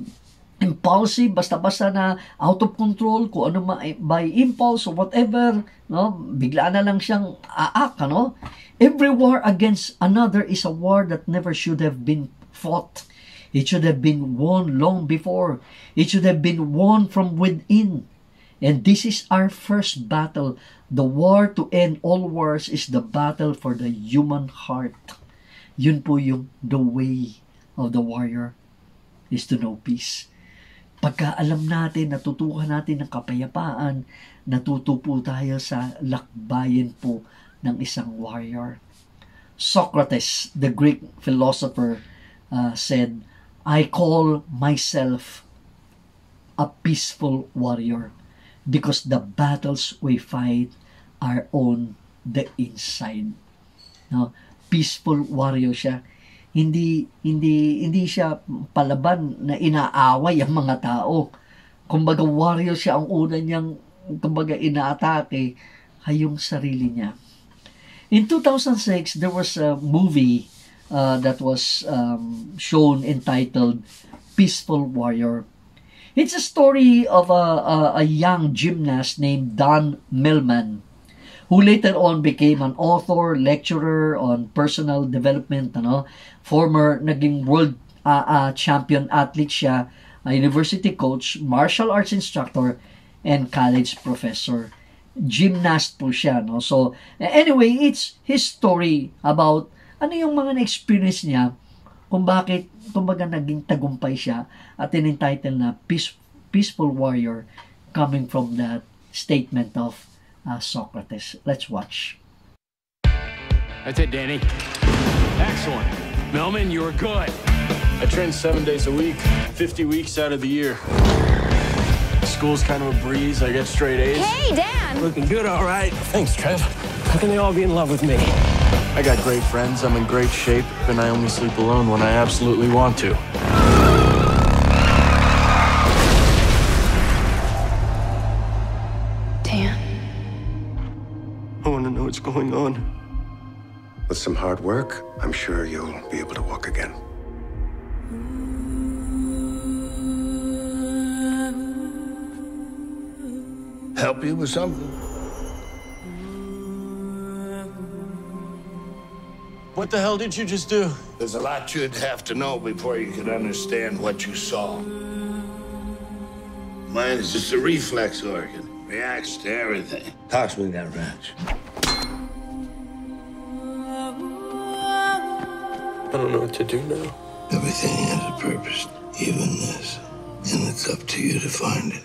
impulsive, basta-basta na out of control, kung ano ma, by impulse or whatever, no? bigla na lang siyang aak, ano? Every war against another is a war that never should have been fought. It should have been won long before. It should have been won from within. And this is our first battle. The war to end all wars is the battle for the human heart. Yun po yung the way of the warrior is to know peace. Pagka alam natin, natutuhan natin ng kapayapaan, natuto po tayo sa lakbayin po ng isang warrior. Socrates, the Greek philosopher, uh, said, I call myself a peaceful warrior because the battles we fight are on the inside. No? Peaceful warrior siya. Hindi hindi hindi siya palaban na inaaway ang mga tao. Kumbaga warrior siya ang una niyang kumbaga inaatake ay yung sarili niya. In 2006, there was a movie uh, that was um, shown entitled Peaceful Warrior. It's a story of a, a, a young gymnast named Don Millman who later on became an author, lecturer on personal development, ano, former naging world uh, uh, champion athlete siya, a university coach, martial arts instructor, and college professor. Gymnast po siya, no? So, anyway, it's his story about ano yung mga na-experience niya kung bakit, kumbaga naging tagumpay siya at in-entitle na Peace, Peaceful Warrior coming from that statement of uh, Socrates. Let's watch. That's it, Danny. Excellent. Melman, you're good. I train seven days a week, 50 weeks out of the year. School's kind of a breeze. I get straight A's. Hey, Dan! Looking good, all right. Thanks, Trev. How can they all be in love with me? I got great friends. I'm in great shape, and I only sleep alone when I absolutely want to. Dan. I want to know what's going on. With some hard work, I'm sure you'll be able to walk again. Help you with something? What the hell did you just do? There's a lot you'd have to know before you could understand what you saw. Mine is just a reflex organ. Reacts to everything. Toss me that wrench. I don't know what to do now. Everything has a purpose, even this. And it's up to you to find it.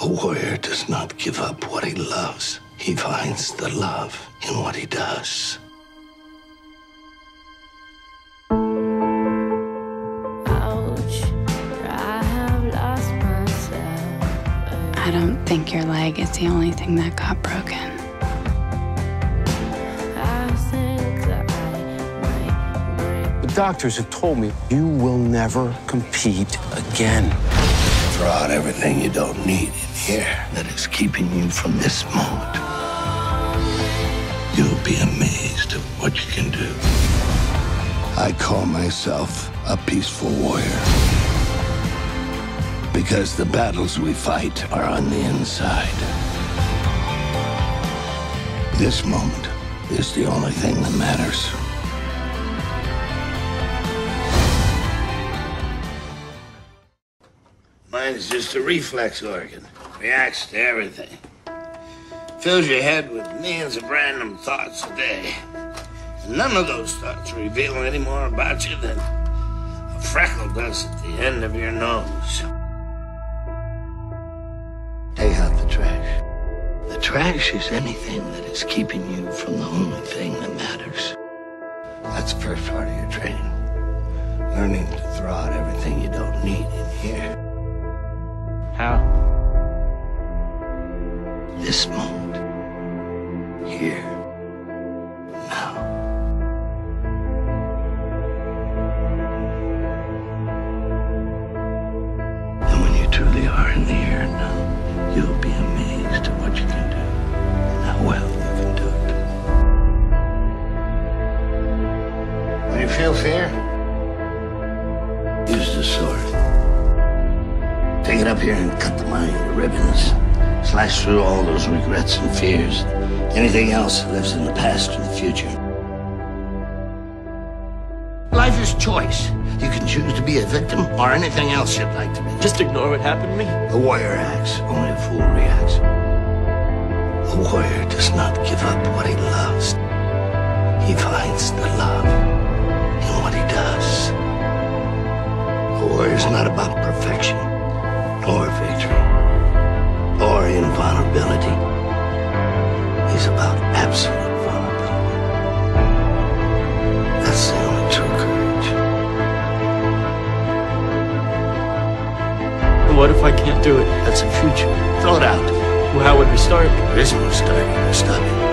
A warrior does not give up what he loves. He finds the love in what he does. Ouch. I don't think your leg is the only thing that got broken. The doctors have told me you will never compete again. Throw out everything you don't need in here that is keeping you from this moment. You'll be amazed at what you can do. I call myself a peaceful warrior. Because the battles we fight are on the inside. This moment is the only thing that matters. Mine's just a reflex organ. Reacts to everything. Fills your head with millions of random thoughts a day. And none of those thoughts reveal any more about you than a freckle does at the end of your nose. Take out the trash. The trash is anything that is keeping you from the only thing that matters. That's the first part of your training. Learning to throw out everything you don't need in here. How? This moment. Here. And fears. Anything else that lives in the past or the future. Life is choice. You can choose to be a victim or anything else you'd like to be. Just ignore what happened to me? A warrior acts, only a fool reacts. A warrior does not give up what he loves. He finds the love in what he does. A warrior's not about perfection or victory or invulnerability. He's about absolute vulnerability. That's the only true courage. And what if I can't do it? That's the future. It out. Well, how would we start? There is no starting or stopping.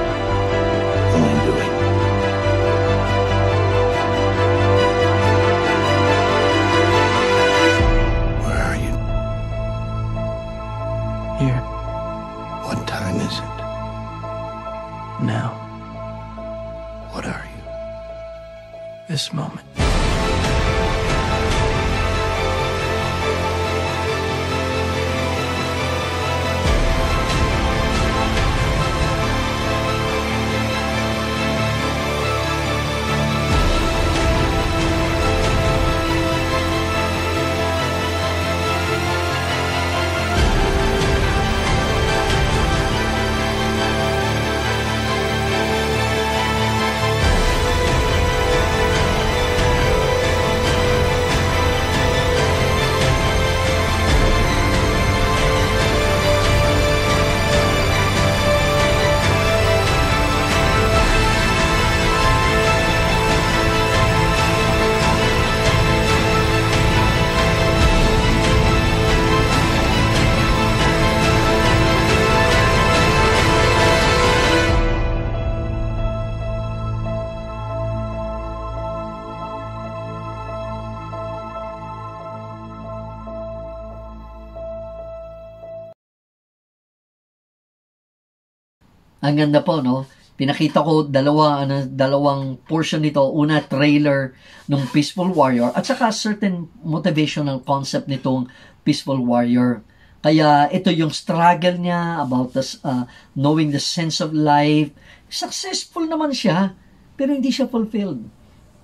Ang ganda po, no? Pinakita ko dalawa, ano, dalawang portion nito. Una, trailer ng Peaceful Warrior at saka certain motivational concept nitong Peaceful Warrior. Kaya ito yung struggle niya about this, uh, knowing the sense of life. Successful naman siya, pero hindi siya fulfilled.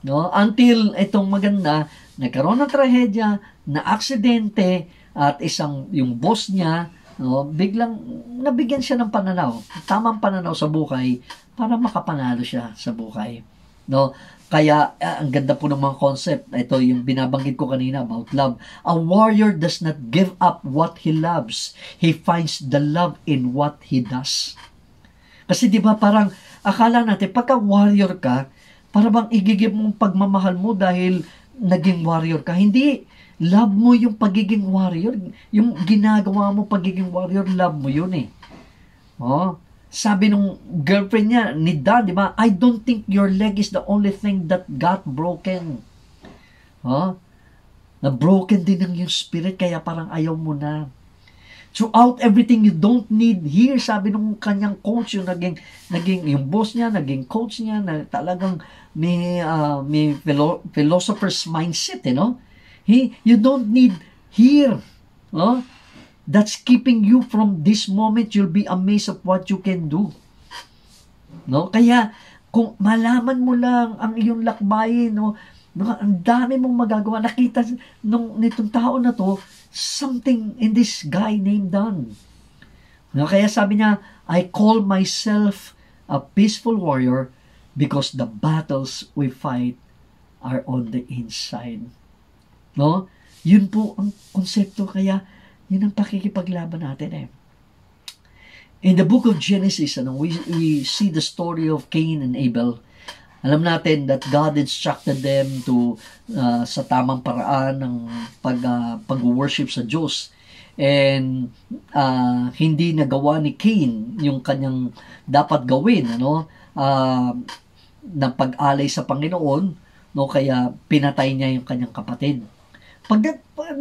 No? Until itong maganda, nagkaroon ng trahedya, na aksidente, at isang, yung boss niya, no, biglang nabigyan siya ng pananaw, tamang pananaw sa buhay para makapanalo siya sa buhay. No? Kaya ah, ang ganda po ng mga concept. Ito yung binabanggit ko kanina about love. A warrior does not give up what he loves. He finds the love in what he does. Kasi 'di ba parang akala natin pagka warrior ka, para bang igigib mong pagmamahal mo dahil naging warrior ka. Hindi. Love mo yung pagiging warrior. Yung ginagawa mo pagiging warrior, love mo yun eh. Oh, sabi nung girlfriend niya, ni Dan, di ba? I don't think your leg is the only thing that got broken. Oh, na broken din ang yung spirit, kaya parang ayaw mo na. Throughout everything you don't need here, sabi nung kanyang coach, yung naging, naging yung boss niya, naging coach niya, na talagang may, uh, may philo- philosopher's mindset, eh, no? He, you don't need here. No? That's keeping you from this moment. You'll be amazed of what you can do. No? Kaya, kung malaman mo lang ang iyong lakbayin, no, ang dami mong magagawa. Nakita nung nitong tao na to, something in this guy named Dan. No, kaya sabi niya, I call myself a peaceful warrior because the battles we fight are on the inside. No? Yun po ang konsepto kaya yun ang pakikipaglaban natin eh. In the book of Genesis, ano, we, we see the story of Cain and Abel. Alam natin that God instructed them to uh, sa tamang paraan ng pag uh, pag-worship sa Diyos. And uh, hindi nagawa ni Cain yung kanyang dapat gawin, ano? Uh, na pag-alay sa Panginoon, no kaya pinatay niya yung kanyang kapatid. Pag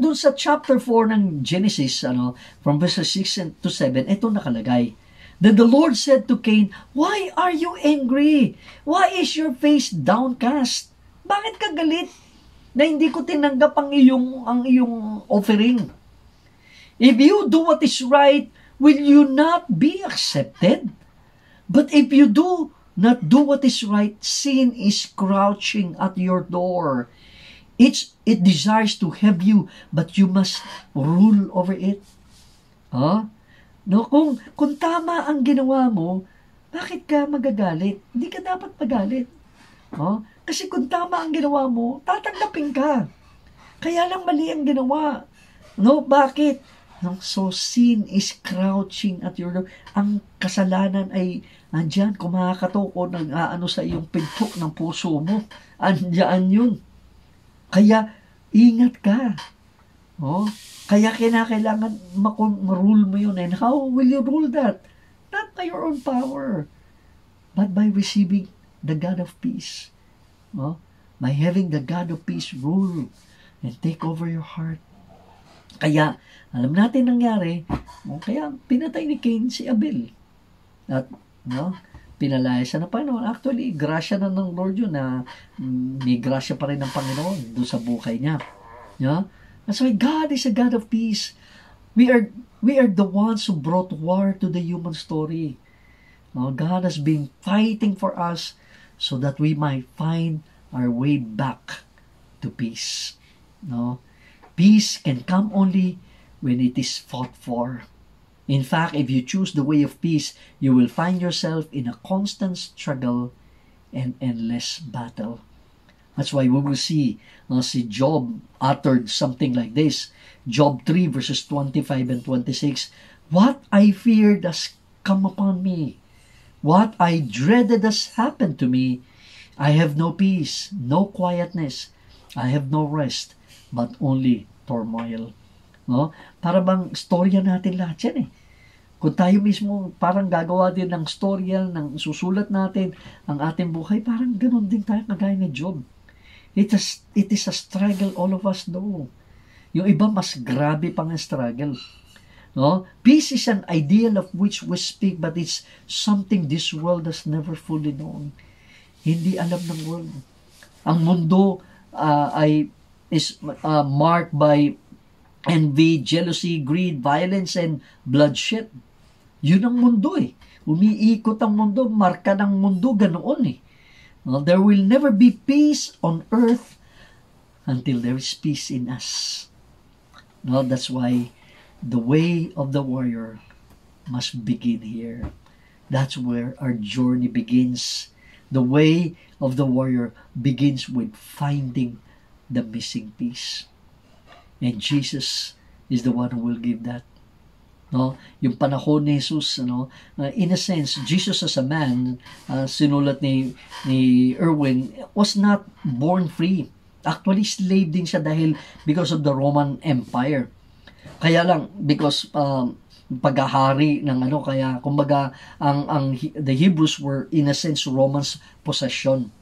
doon sa chapter 4 ng Genesis, ano, from verses 6 to 7, ito nakalagay. Then the Lord said to Cain, Why are you angry? Why is your face downcast? Bakit ka galit na hindi ko tinanggap ang iyong, ang iyong offering? If you do what is right, will you not be accepted? But if you do not do what is right, sin is crouching at your door. It's, it desires to have you, but you must rule over it. Huh? No, kung, kung tama ang ginawa mo, bakit ka magagalit? Hindi ka dapat magalit. Huh? Kasi kung tama ang ginawa mo, tatanggapin ka. Kaya lang mali ang ginawa. No, bakit? No, so sin is crouching at your door. Ang kasalanan ay andyan, kumakatok o nag-aano sa iyong pintok ng puso mo. Andyan yun. Kaya, ingat ka. Oh, kaya kinakailangan ma-rule mo yun. And how will you rule that? Not by your own power, but by receiving the God of peace. Oh, by having the God of peace rule and take over your heart. Kaya, alam natin nangyari, oh, kaya pinatay ni Cain si Abel. At, no, pinalaya siya ng Panginoon. Actually, grasya na ng Lord yun na mm, may grasya pa rin ng Panginoon doon sa buhay niya. Yeah? That's why God is a God of peace. We are we are the ones who brought war to the human story. No, God has been fighting for us so that we might find our way back to peace. No? Peace can come only when it is fought for. In fact, if you choose the way of peace, you will find yourself in a constant struggle and endless battle. That's why we will see uh, si Job uttered something like this. Job 3 verses 25 and 26. What I feared has come upon me. What I dreaded has happened to me. I have no peace, no quietness. I have no rest, but only turmoil. No? Para bang storya natin lahat yan eh. Kung tayo mismo parang gagawa din ng storya, ng susulat natin ang ating buhay, parang ganun din tayo kagaya ni Job. It is, it is a struggle all of us know. Yung iba mas grabe pang struggle. No? Peace is an ideal of which we speak but it's something this world has never fully known. Hindi alam ng world. Ang mundo uh, ay is uh, marked by envy, jealousy, greed, violence, and bloodshed. Yun ang mundo eh. Umiikot ang mundo, marka ng mundo, ganoon eh. Well, there will never be peace on earth until there is peace in us. No, that's why the way of the warrior must begin here. That's where our journey begins. The way of the warrior begins with finding the missing piece. And Jesus is the one who will give that. No, yung panahon ni Jesus, ano, uh, in a sense, Jesus as a man, uh, sinulat ni ni Erwin, was not born free. Actually, slave din siya dahil because of the Roman Empire. Kaya lang because um, paghahari ng ano kaya kumbaga ang ang the Hebrews were in a sense Romans possession.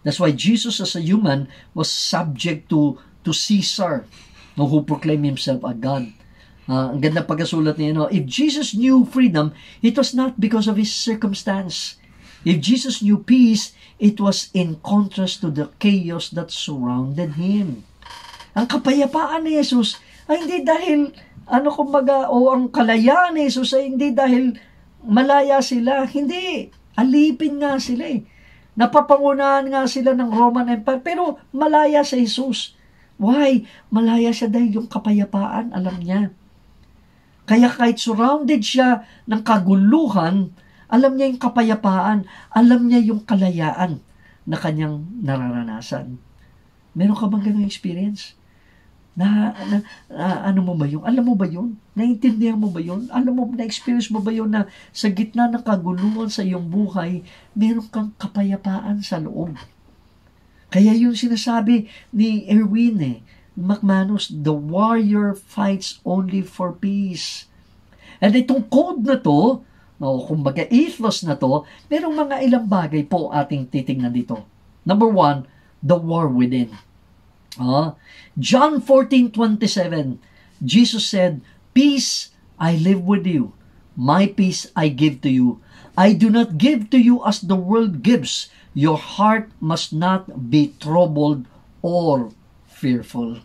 That's why Jesus as a human was subject to to Caesar no, who proclaimed himself a God. Uh, ang ganda pagkasulat niya, no? if Jesus knew freedom, it was not because of his circumstance. If Jesus knew peace, it was in contrast to the chaos that surrounded him. Ang kapayapaan ni Jesus ay hindi dahil ano kumbaga o ang kalayaan ni Jesus ay hindi dahil malaya sila. Hindi. Alipin nga sila eh. Napapangunahan nga sila ng Roman Empire pero malaya sa Jesus. Why? Malaya siya dahil yung kapayapaan, alam niya. Kaya kahit surrounded siya ng kaguluhan, alam niya yung kapayapaan, alam niya yung kalayaan na kanyang nararanasan. Meron ka bang ganung experience? Na, na, na, ano mo ba yun? Alam mo ba yun? Naintindihan mo ba yun? Alam mo, na-experience mo ba yun na sa gitna ng kaguluhan sa iyong buhay, meron kang kapayapaan sa loob. Kaya yung sinasabi ni Erwin eh, McManus, the warrior fights only for peace. And itong code na to, o kumbaga ethos na to, merong mga ilang bagay po ating titingnan dito. Number one, the war within. Uh, John 14:27, Jesus said, Peace I live with you, my peace I give to you. I do not give to you as the world gives. Your heart must not be troubled or fearful.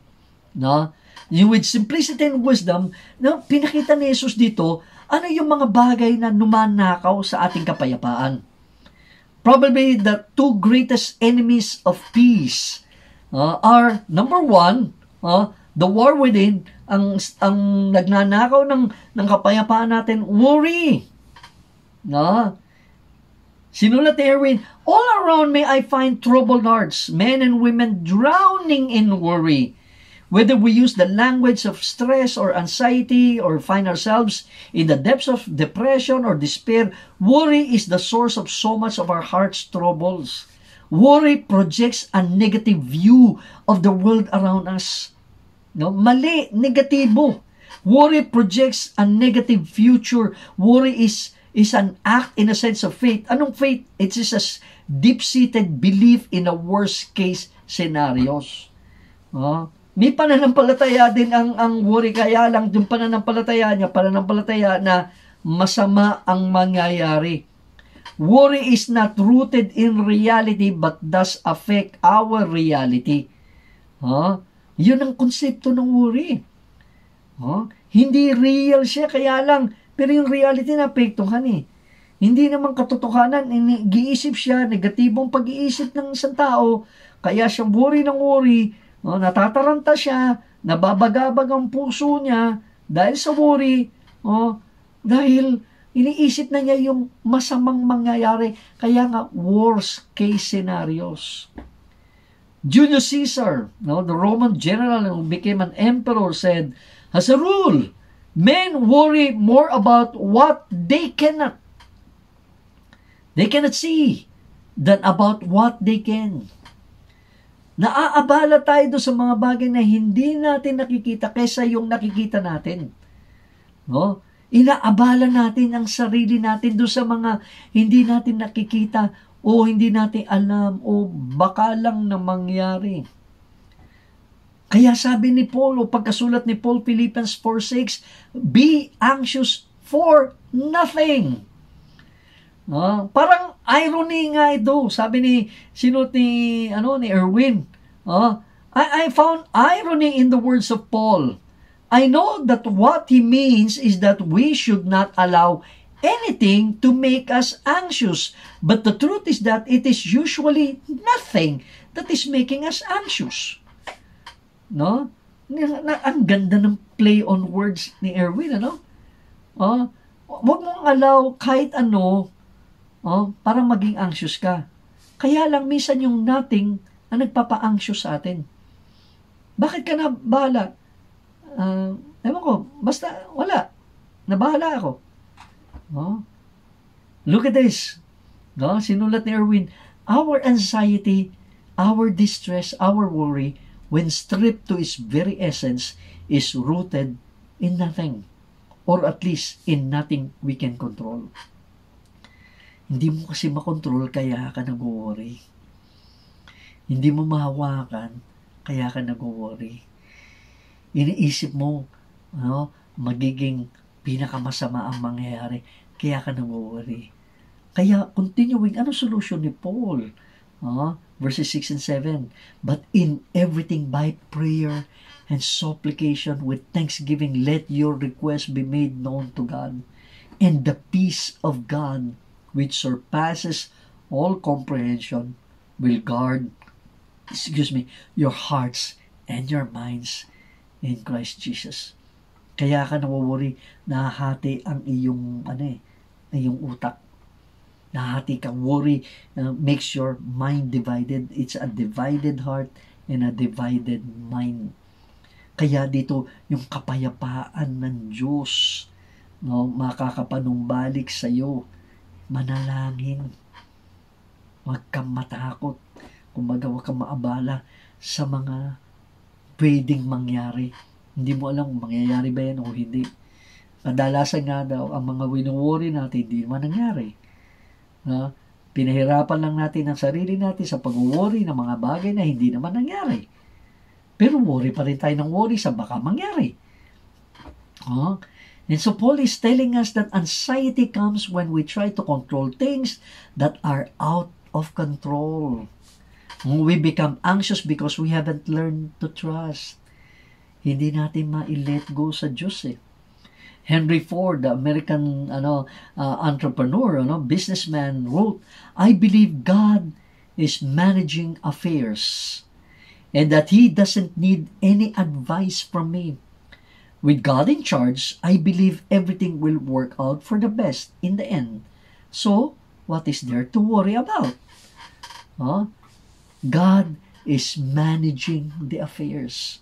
No? Yung with simplicity and wisdom, no, pinakita ni Jesus dito, ano yung mga bagay na numanakaw sa ating kapayapaan. Probably the two greatest enemies of peace uh, are, number one, uh, the war within, ang, ang nagnanakaw ng, ng kapayapaan natin, worry. No? Sinulat ni Erwin, All around me I find troubled hearts, men and women drowning in worry. Whether we use the language of stress or anxiety or find ourselves in the depths of depression or despair, worry is the source of so much of our heart's troubles. Worry projects a negative view of the world around us. No? Mali, negatibo. Worry projects a negative future. Worry is is an act in a sense of faith. Anong faith? It is a deep-seated belief in a worst-case scenarios. Oh, may pananampalataya din ang ang worry kaya lang yung pananampalataya niya pananampalataya na masama ang mangyayari. Worry is not rooted in reality but does affect our reality. Huh? Yun ang konsepto ng worry. Huh? Hindi real siya kaya lang pero yung reality na apektuhan eh. Hindi naman katotohanan, giisip siya, negatibong pag-iisip ng isang tao, kaya siya worry ng worry, no, natataranta siya, nababagabag ang puso niya dahil sa worry, oh, dahil iniisip na niya yung masamang mangyayari, kaya nga worst case scenarios. Julius Caesar, no, the Roman general who became an emperor said, has a rule, Men worry more about what they cannot they cannot see than about what they can. Naaabala tayo do sa mga bagay na hindi natin nakikita kaysa yung nakikita natin. No? Inaabala natin ang sarili natin do sa mga hindi natin nakikita o hindi natin alam o baka lang na mangyari. Kaya sabi ni Paul, o pagkasulat ni Paul, Philippians 4.6, Be anxious for nothing. No? Parang irony nga ito. Sabi ni, sinot ni, ano, ni Erwin. Oh, I, I found irony in the words of Paul. I know that what he means is that we should not allow anything to make us anxious. But the truth is that it is usually nothing that is making us anxious. No? Na, ang ganda ng play on words ni Erwin, ano? Oh, wag mong allow kahit ano oh, para maging anxious ka. Kaya lang minsan yung nating ang nagpapa-anxious sa atin. Bakit ka na bahala? Uh, ewan ko, basta wala. Nabahala ako. No? Look at this. No? Sinulat ni Erwin, our anxiety, our distress, our worry, when stripped to its very essence, is rooted in nothing. Or at least in nothing we can control. Hindi mo kasi makontrol kaya ka nag-worry. Hindi mo mahawakan kaya ka nag-worry. Iniisip mo, no, magiging pinakamasama ang mangyayari kaya ka nag-worry. Kaya continuing, ano solution ni Paul? Uh, verses 6 and 7. But in everything by prayer and supplication with thanksgiving, let your request be made known to God. And the peace of God, which surpasses all comprehension, will guard, excuse me, your hearts and your minds in Christ Jesus. Kaya ka nawawari, nahati ang iyong, ano eh, iyong utak. Nahati ka, worry uh, makes your mind divided. It's a divided heart and a divided mind. Kaya dito, yung kapayapaan ng Diyos, no, makakapanumbalik sa iyo. Manalangin. Huwag kang matakot. Kumbaga, huwag kang maabala sa mga pwedeng mangyari. Hindi mo alam kung mangyayari ba yan o hindi. Kadalasan nga daw, ang mga winuworry natin, hindi naman nangyari. No? Pinahirapan lang natin ang sarili natin sa pag-worry ng mga bagay na hindi naman nangyari. Pero worry pa rin tayo ng worry sa baka mangyari. Huh? And so Paul is telling us that anxiety comes when we try to control things that are out of control. We become anxious because we haven't learned to trust. Hindi natin ma-let go sa Diyos eh. Henry Ford, the American ano uh, entrepreneur, ano, businessman wrote, I believe God is managing affairs and that he doesn't need any advice from me. With God in charge, I believe everything will work out for the best in the end. So, what is there to worry about? Huh? God is managing the affairs.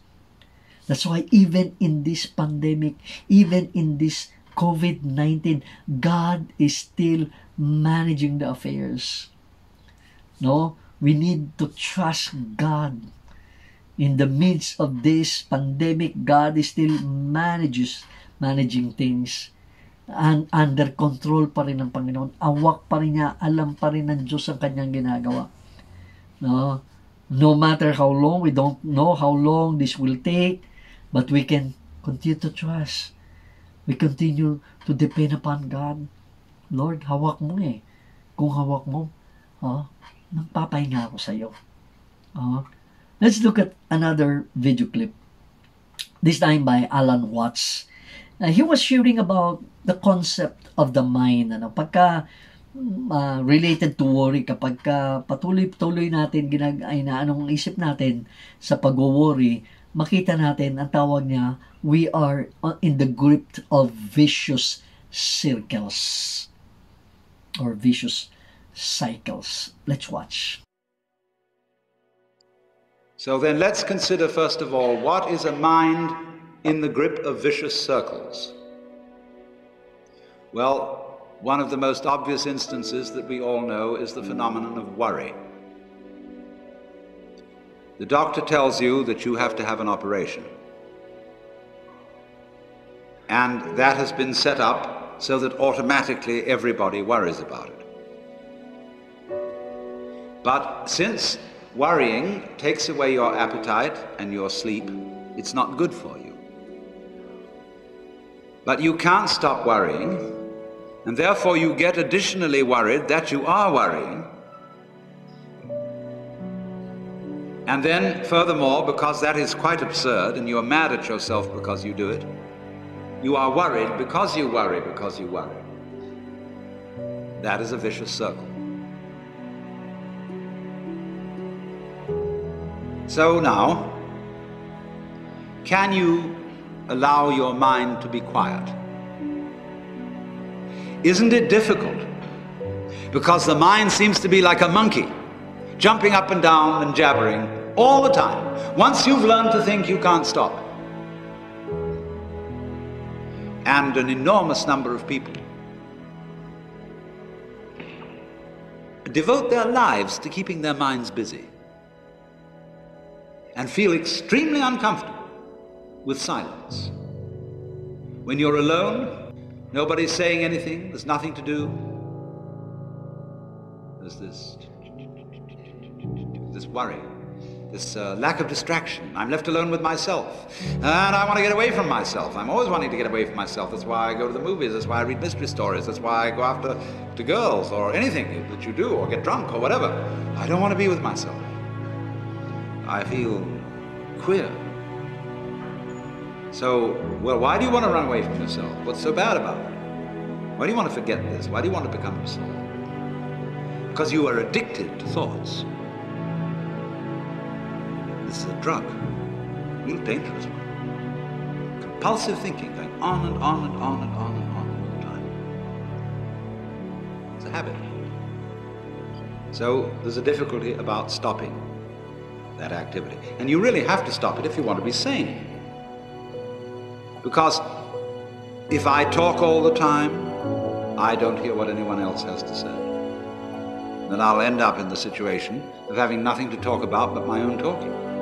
That's why even in this pandemic, even in this COVID-19, God is still managing the affairs. No, we need to trust God in the midst of this pandemic, God is still manages, managing things. And under control pa rin ng Panginoon. Awak pa rin niya, alam pa rin ng Diyos ang kanyang ginagawa. No? No matter how long, we don't know how long this will take, but we can continue to trust. We continue to depend upon God. Lord, hawak mo eh. Kung hawak mo, oh, nagpapahinga ako sa iyo. Oh, Let's look at another video clip. This time by Alan Watts. Uh, he was sharing about the concept of the mind. Ano, pagka uh, related to worry, kapag ka patuloy-tuloy natin ginag ay na anong isip natin sa pag-worry, makita natin ang tawag niya, we are in the grip of vicious circles or vicious cycles. Let's watch. So then let's consider first of all what is a mind in the grip of vicious circles? Well, one of the most obvious instances that we all know is the phenomenon of worry. The doctor tells you that you have to have an operation. And that has been set up so that automatically everybody worries about it. But since Worrying takes away your appetite and your sleep. It's not good for you. But you can't stop worrying, and therefore you get additionally worried that you are worrying. And then, furthermore, because that is quite absurd and you are mad at yourself because you do it, you are worried because you worry because you worry. That is a vicious circle. So now, can you allow your mind to be quiet? Isn't it difficult? Because the mind seems to be like a monkey. Jumping up and down and jabbering all the time. Once you've learned to think, you can't stop. And an enormous number of people devote their lives to keeping their minds busy and feel extremely uncomfortable with silence. When you're alone, nobody's saying anything, there's nothing to do. There's this, this worry, this uh, lack of distraction. I'm left alone with myself. And I want to get away from myself. I'm always wanting to get away from myself. That's why I go to the movies. That's why I read mystery stories. That's why I go after to girls or anything that you do or get drunk or whatever. I don't want to be with myself. I feel queer. So, well, why do you want to run away from yourself? What's so bad about it? Why do you want to forget this? Why do you want to become yourself? Because you are addicted to thoughts. Is a drug, a real dangerous one. Compulsive thinking, going on and on and on and on and on all the time. It's a habit. So there's a difficulty about stopping that activity. And you really have to stop it if you want to be sane. Because if I talk all the time, I don't hear what anyone else has to say. Then I'll end up in the situation of having nothing to talk about but my own talking.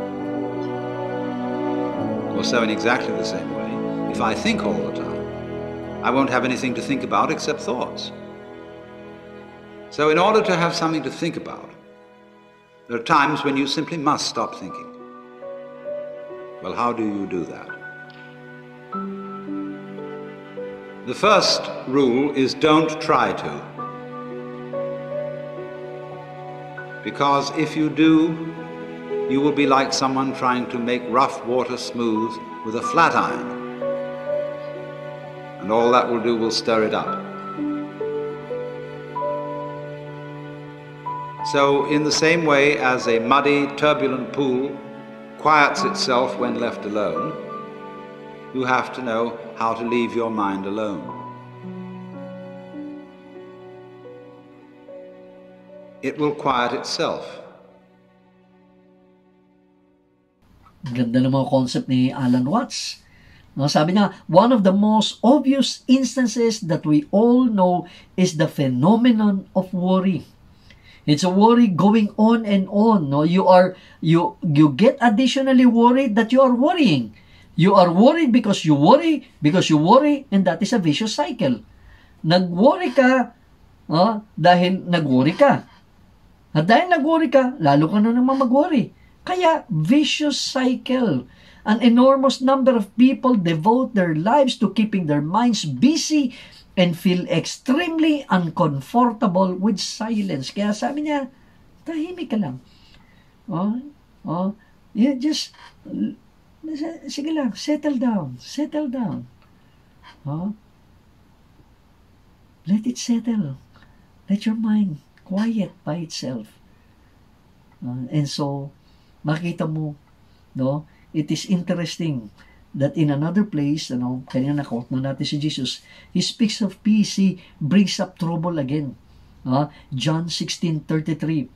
Or so in exactly the same way, if I think all the time, I won't have anything to think about except thoughts. So in order to have something to think about, there are times when you simply must stop thinking. Well, how do you do that? The first rule is don't try to. Because if you do, you will be like someone trying to make rough water smooth with a flat iron. And all that will do will stir it up. So, in the same way as a muddy, turbulent pool quiets itself when left alone, you have to know how to leave your mind alone. It will quiet itself. Ganda ng mga concept ni Alan Watts. No, sabi niya, one of the most obvious instances that we all know is the phenomenon of worry. It's a worry going on and on. No, you are you you get additionally worried that you are worrying. You are worried because you worry, because you worry, and that is a vicious cycle. Nag-worry ka no, dahil nag-worry ka. At dahil nag-worry ka, lalo ka na naman mag-worry. Kaya, vicious cycle. An enormous number of people devote their lives to keeping their minds busy and feel extremely uncomfortable with silence. Kaya sabi niya, tahimik ka lang. Oh, oh, you just, sige lang, settle down, settle down. Oh, let it settle. Let your mind quiet by itself. Uh, and so, makita mo, no, it is interesting that in another place, ano, kanina na-quote na natin si Jesus, He speaks of peace, He brings up trouble again. Uh, John 16.33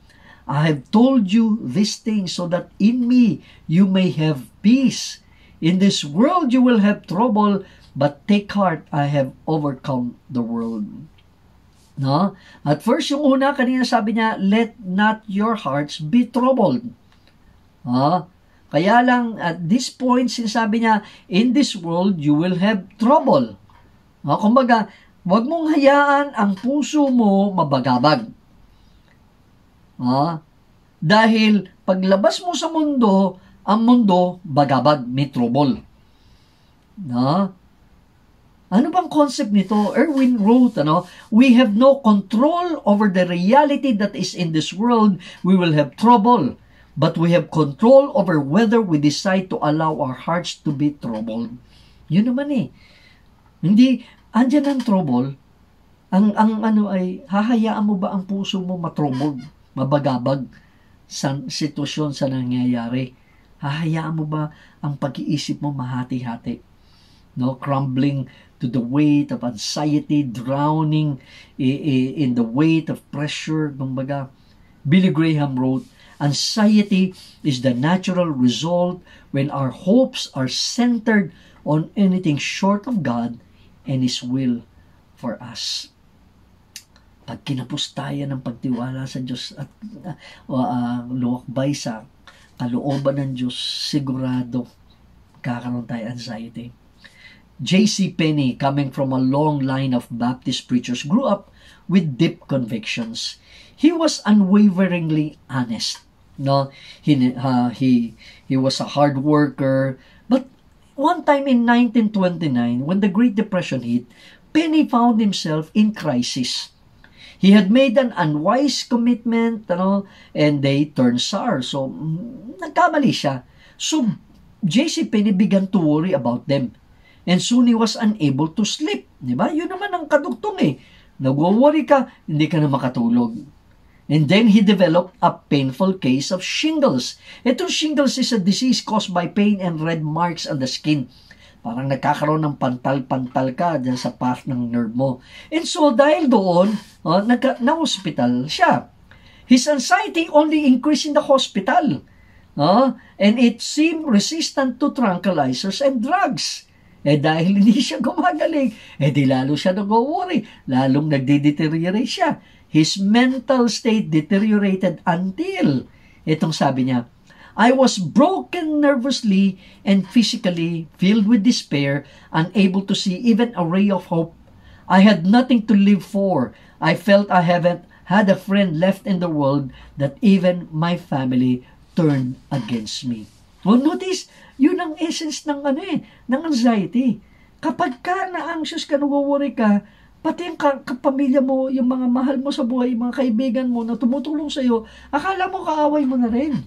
I have told you these things so that in me you may have peace. In this world you will have trouble, but take heart, I have overcome the world. No? At first, yung una, kanina sabi niya, let not your hearts be troubled. No? Kaya lang, at this point, sinasabi niya, in this world, you will have trouble. No? Kumbaga, wag mong hayaan ang puso mo mabagabag. No? Dahil, paglabas mo sa mundo, ang mundo, bagabag, may trouble. No? Ano bang concept nito? Erwin wrote, ano, we have no control over the reality that is in this world. We will have trouble. But we have control over whether we decide to allow our hearts to be troubled. Yun naman eh. Hindi, andyan ang trouble. Ang, ang ano ay, hahayaan mo ba ang puso mo matrobog, mabagabag sa sitwasyon sa nangyayari? Hahayaan mo ba ang pag-iisip mo mahati-hati? No, crumbling to the weight of anxiety, drowning in the weight of pressure. Kumbaga, Billy Graham wrote, Anxiety is the natural result when our hopes are centered on anything short of God and His will for us. Pag kinapos tayo ng pagtiwala sa Diyos at uh, uh, luwakbay sa kalooban ng Diyos, sigurado kakaroon tayo anxiety. J.C. Penney, coming from a long line of Baptist preachers, grew up with deep convictions. He was unwaveringly honest. No, he uh, he he was a hard worker. But one time in 1929, when the Great Depression hit, Penny found himself in crisis. He had made an unwise commitment, ano, and they turned sour. So, nagkamali siya. So, J.C. Penny began to worry about them. And soon he was unable to sleep. Di ba? Yun naman ang kadugtong eh. Nagwo-worry ka, hindi ka na makatulog. And then he developed a painful case of shingles. Itong shingles is a disease caused by pain and red marks on the skin. Parang nagkakaroon ng pantal-pantal ka dyan sa path ng nerve mo. And so dahil doon, oh, nagka, na-hospital siya. His anxiety only increased in the hospital. Oh, and it seemed resistant to tranquilizers and drugs. Eh dahil hindi siya gumagaling, eh di lalo siya nag-worry, lalong nagde-deteriorate siya. His mental state deteriorated until, itong sabi niya, I was broken nervously and physically, filled with despair, unable to see even a ray of hope. I had nothing to live for. I felt I haven't had a friend left in the world that even my family turned against me. Well, notice, yun ang essence ng ano eh, ng anxiety. Kapag ka na-anxious ka, nag-worry ka, pati yung ka- kapamilya mo, yung mga mahal mo sa buhay, yung mga kaibigan mo na tumutulong sa iyo, akala mo kaaway mo na rin.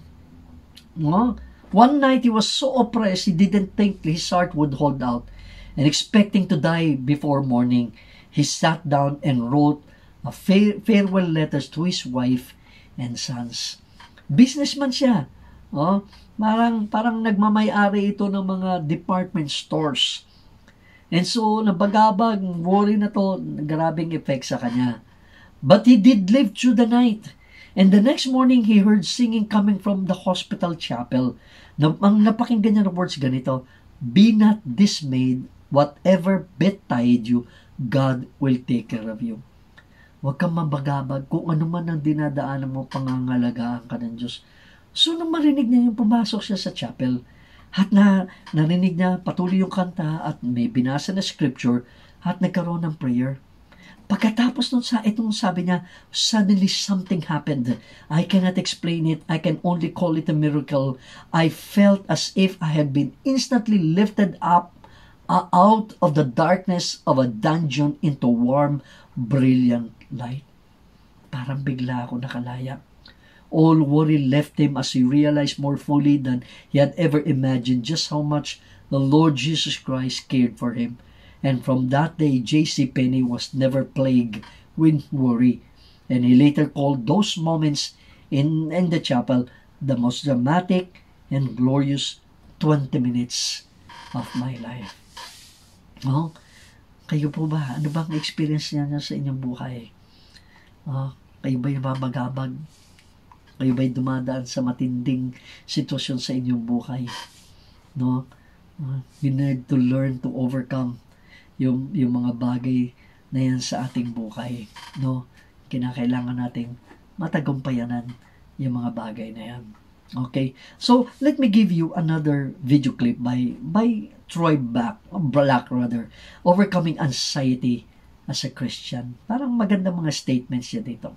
No? One night he was so oppressed, he didn't think his heart would hold out. And expecting to die before morning, he sat down and wrote a fa- farewell letters to his wife and sons. Businessman siya. Oh, parang parang nagmamay-ari ito ng mga department stores. And so, nabagabag, worry na to, grabing effect sa kanya. But he did live through the night. And the next morning, he heard singing coming from the hospital chapel. Na, ang napakinggan niya ng words ganito, Be not dismayed, whatever betide you, God will take care of you. Huwag kang mabagabag kung ano man ang dinadaanan mo, pangangalagaan ka ng Diyos. So, nung marinig niya yung pumasok siya sa chapel, at na narinig niya patuloy yung kanta at may binasa na scripture at nagkaroon ng prayer. Pagkatapos nun sa itong sabi niya, suddenly something happened. I cannot explain it. I can only call it a miracle. I felt as if I had been instantly lifted up uh, out of the darkness of a dungeon into warm, brilliant light. Parang bigla ako nakalaya. All worry left him as he realized more fully than he had ever imagined just how much the Lord Jesus Christ cared for him. And from that day, J.C. Penney was never plagued with worry. And he later called those moments in, in the chapel the most dramatic and glorious 20 minutes of my life. Oh, kayo po ba? Ano bang experience niya sa inyong buhay? Oh, kayo ba yung babagabag? Kayo ba'y dumadaan sa matinding sitwasyon sa inyong buhay? No? Uh, we need to learn to overcome yung, yung mga bagay na yan sa ating buhay. No? Kinakailangan nating matagumpayanan yung mga bagay na yan. Okay? So, let me give you another video clip by by Troy Black, Black rather, Overcoming Anxiety as a Christian. Parang maganda mga statements niya dito.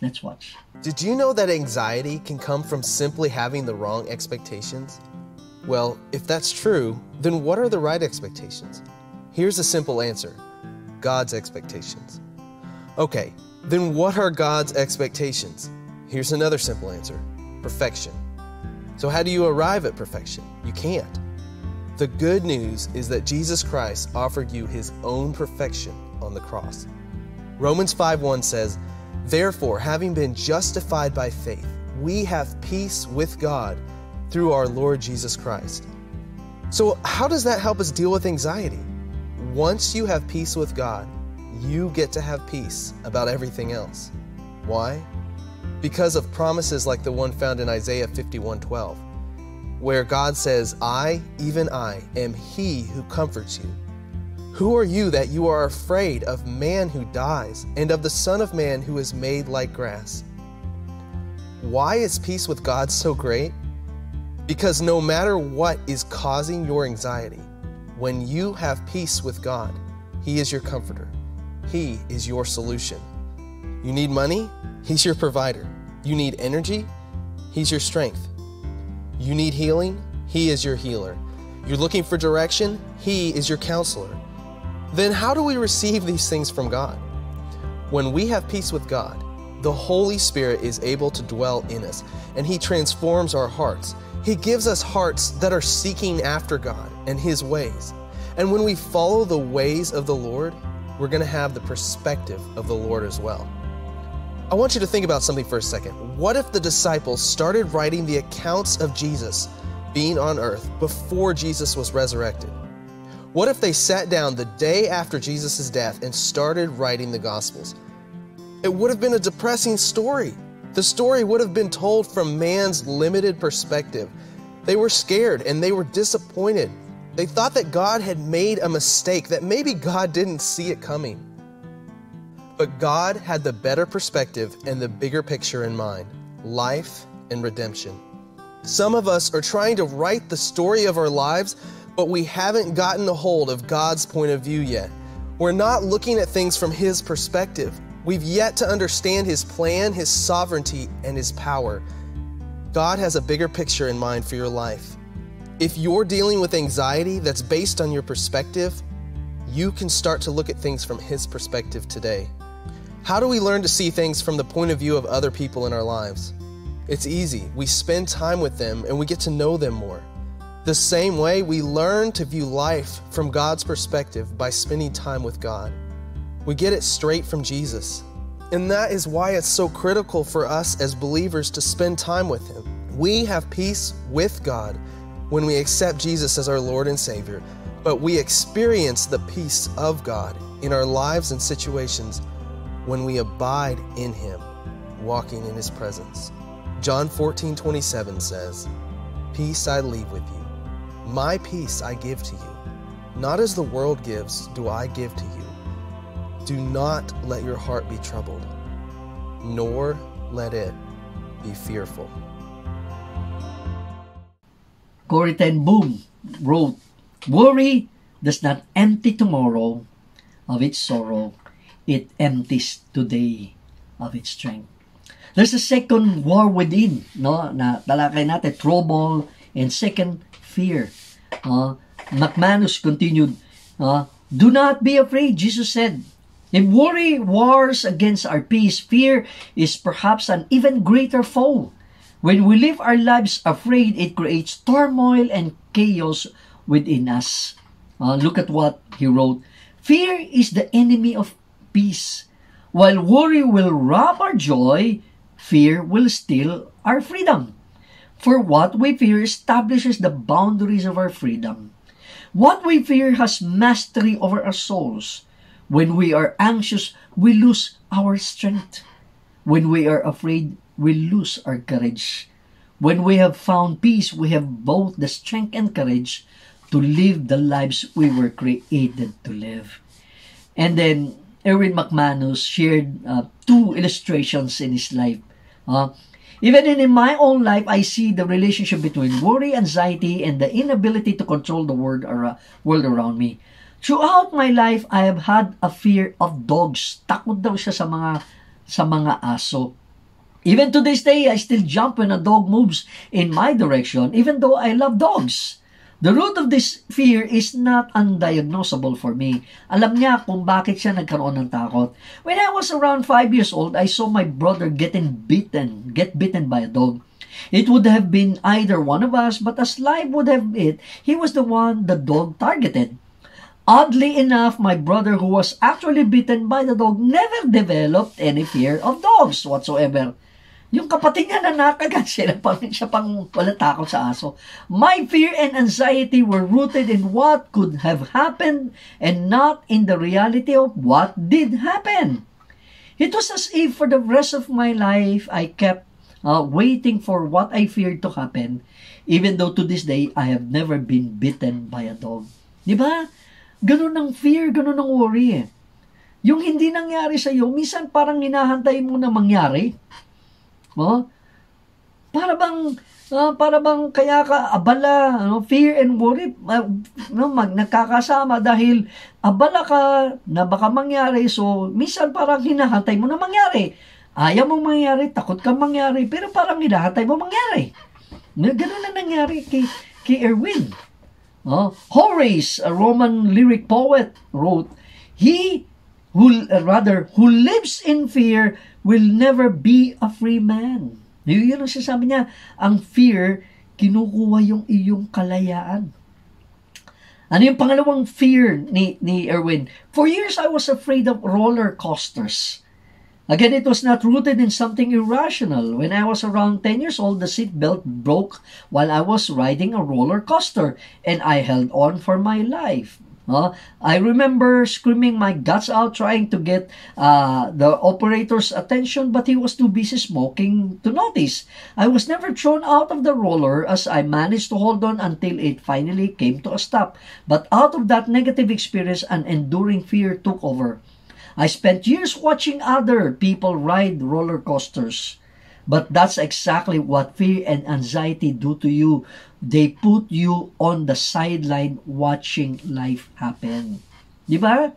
Let's watch. Did you know that anxiety can come from simply having the wrong expectations? Well, if that's true, then what are the right expectations? Here's a simple answer God's expectations. Okay, then what are God's expectations? Here's another simple answer perfection. So, how do you arrive at perfection? You can't. The good news is that Jesus Christ offered you his own perfection on the cross. Romans 5 1 says, Therefore, having been justified by faith, we have peace with God through our Lord Jesus Christ. So, how does that help us deal with anxiety? Once you have peace with God, you get to have peace about everything else. Why? because of promises like the one found in Isaiah 51:12, where God says, "I, even I, am he who comforts you." Who are you that you are afraid of man who dies and of the Son of Man who is made like grass? Why is peace with God so great? Because no matter what is causing your anxiety, when you have peace with God, He is your comforter. He is your solution. You need money? He's your provider. You need energy? He's your strength. You need healing? He is your healer. You're looking for direction? He is your counselor. Then how do we receive these things from God? When we have peace with God, the Holy Spirit is able to dwell in us, and He transforms our hearts. He gives us hearts that are seeking after God and His ways. And when we follow the ways of the Lord, we're going to have the perspective of the Lord as well. I want you to think about something for a second. What if the disciples started writing the accounts of Jesus being on earth before Jesus was resurrected? What if they sat down the day after Jesus' death and started writing the Gospels? It would have been a depressing story. The story would have been told from man's limited perspective. They were scared and they were disappointed. They thought that God had made a mistake, that maybe God didn't see it coming. But God had the better perspective and the bigger picture in mind life and redemption. Some of us are trying to write the story of our lives, but we haven't gotten a hold of God's point of view yet. We're not looking at things from His perspective. We've yet to understand His plan, His sovereignty, and His power. God has a bigger picture in mind for your life. If you're dealing with anxiety that's based on your perspective, you can start to look at things from His perspective today. How do we learn to see things from the point of view of other people in our lives? It's easy. We spend time with them and we get to know them more. The same way, we learn to view life from God's perspective by spending time with God. We get it straight from Jesus. And that is why it's so critical for us as believers to spend time with Him. We have peace with God when we accept Jesus as our Lord and Savior, but we experience the peace of God in our lives and situations when we abide in Him, walking in His presence. John 14, 27 says, Peace I leave with you, my peace I give to you. Not as the world gives, do I give to you. Do not let your heart be troubled, nor let it be fearful. Corey Ten Boom wrote, Worry does not empty tomorrow of its sorrow, it empties today of its strength. There's a second war within, no, na talakay natin, trouble, and second, fear. Uh, McManus continued, uh, Do not be afraid, Jesus said. If worry wars against our peace, fear is perhaps an even greater foe. When we live our lives afraid, it creates turmoil and chaos within us. Uh, look at what he wrote. Fear is the enemy of peace. While worry will rob our joy, fear will steal our freedom. For what we fear establishes the boundaries of our freedom. What we fear has mastery over our souls. When we are anxious, we lose our strength. When we are afraid, we lose our courage. When we have found peace, we have both the strength and courage to live the lives we were created to live. And then Erwin McManus shared uh, two illustrations in his life. Uh, even in, my own life, I see the relationship between worry, anxiety, and the inability to control the world, ar- world around me. Throughout my life, I have had a fear of dogs. Takot daw siya sa mga sa mga aso. Even to this day, I still jump when a dog moves in my direction, even though I love dogs. The root of this fear is not undiagnosable for me. Alam niya kung bakit siya nagkaroon ng takot. When I was around 5 years old, I saw my brother getting bitten, get bitten by a dog. It would have been either one of us, but as life would have it, he was the one the dog targeted. Oddly enough, my brother who was actually bitten by the dog never developed any fear of dogs whatsoever. Yung kapatid niya na nakagat siya, pang, siya pang wala takot sa aso. My fear and anxiety were rooted in what could have happened and not in the reality of what did happen. It was as if for the rest of my life, I kept uh, waiting for what I feared to happen, even though to this day, I have never been bitten by a dog. Di ba? Ganun ang fear, ganun ang worry eh. Yung hindi nangyari sa iyo, minsan parang hinahantay mo na mangyari. Oh? Para bang uh, para bang kaya ka abala, ano, fear and worry uh, no, mag nagkakasama dahil abala ka na baka mangyari. So, minsan parang hinahantay mo na mangyari. Ayaw mong mangyari, takot kang mangyari, pero parang hinahantay mo mangyari. Ganun na nangyari kay, kay Erwin. Oh, Horace, a Roman lyric poet, wrote, He who, uh, rather, who lives in fear will never be a free man. Yun, ang sasabi niya, ang fear, kinukuha yung iyong kalayaan. Ano yung pangalawang fear ni, ni Erwin? For years, I was afraid of roller coasters. Again, it was not rooted in something irrational. When I was around 10 years old, the seatbelt broke while I was riding a roller coaster, and I held on for my life. Uh, I remember screaming my guts out trying to get uh, the operator's attention, but he was too busy smoking to notice. I was never thrown out of the roller as I managed to hold on until it finally came to a stop. But out of that negative experience, an enduring fear took over. I spent years watching other people ride roller coasters. But that's exactly what fear and anxiety do to you. They put you on the sideline watching life happen. Di ba?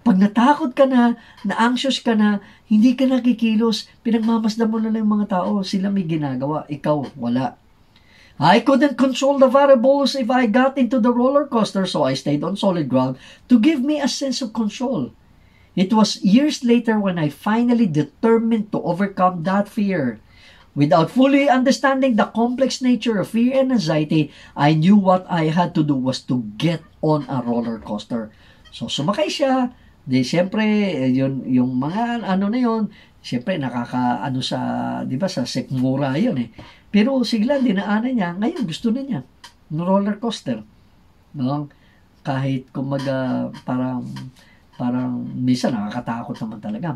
Pag natakot ka na, na-anxious ka na, hindi ka nakikilos, pinagmamasdan mo na lang yung mga tao, sila may ginagawa, ikaw wala. I couldn't control the variables if I got into the roller coaster, so I stayed on solid ground to give me a sense of control. It was years later when I finally determined to overcome that fear. Without fully understanding the complex nature of fear and anxiety, I knew what I had to do was to get on a roller coaster. So sumakay siya, di siyempre yun yung mga ano na yun, siyempre nakaka ano sa 'di ba sa sekmura yun eh. Pero sigla dinaanan niya, ngayon gusto na niya ng roller coaster. No? Kahit kumaga parang parang minsan nakakatakot naman talaga.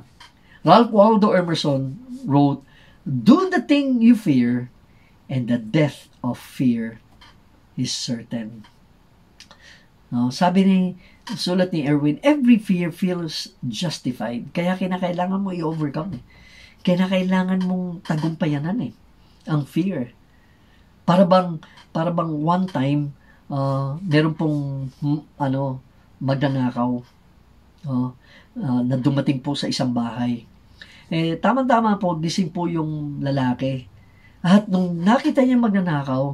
Ralph Waldo Emerson wrote, Do the thing you fear, and the death of fear is certain. No, sabi ni sulat ni Erwin, every fear feels justified. Kaya kinakailangan mo i-overcome. Eh. Kinakailangan mong tagumpayanan eh. Ang fear. Para bang, para bang one time, uh, meron pong, ano, magnanakaw. Uh, uh, na dumating po sa isang bahay. Eh, tama-tama po, gising po yung lalaki. At nung nakita niya magnanakaw,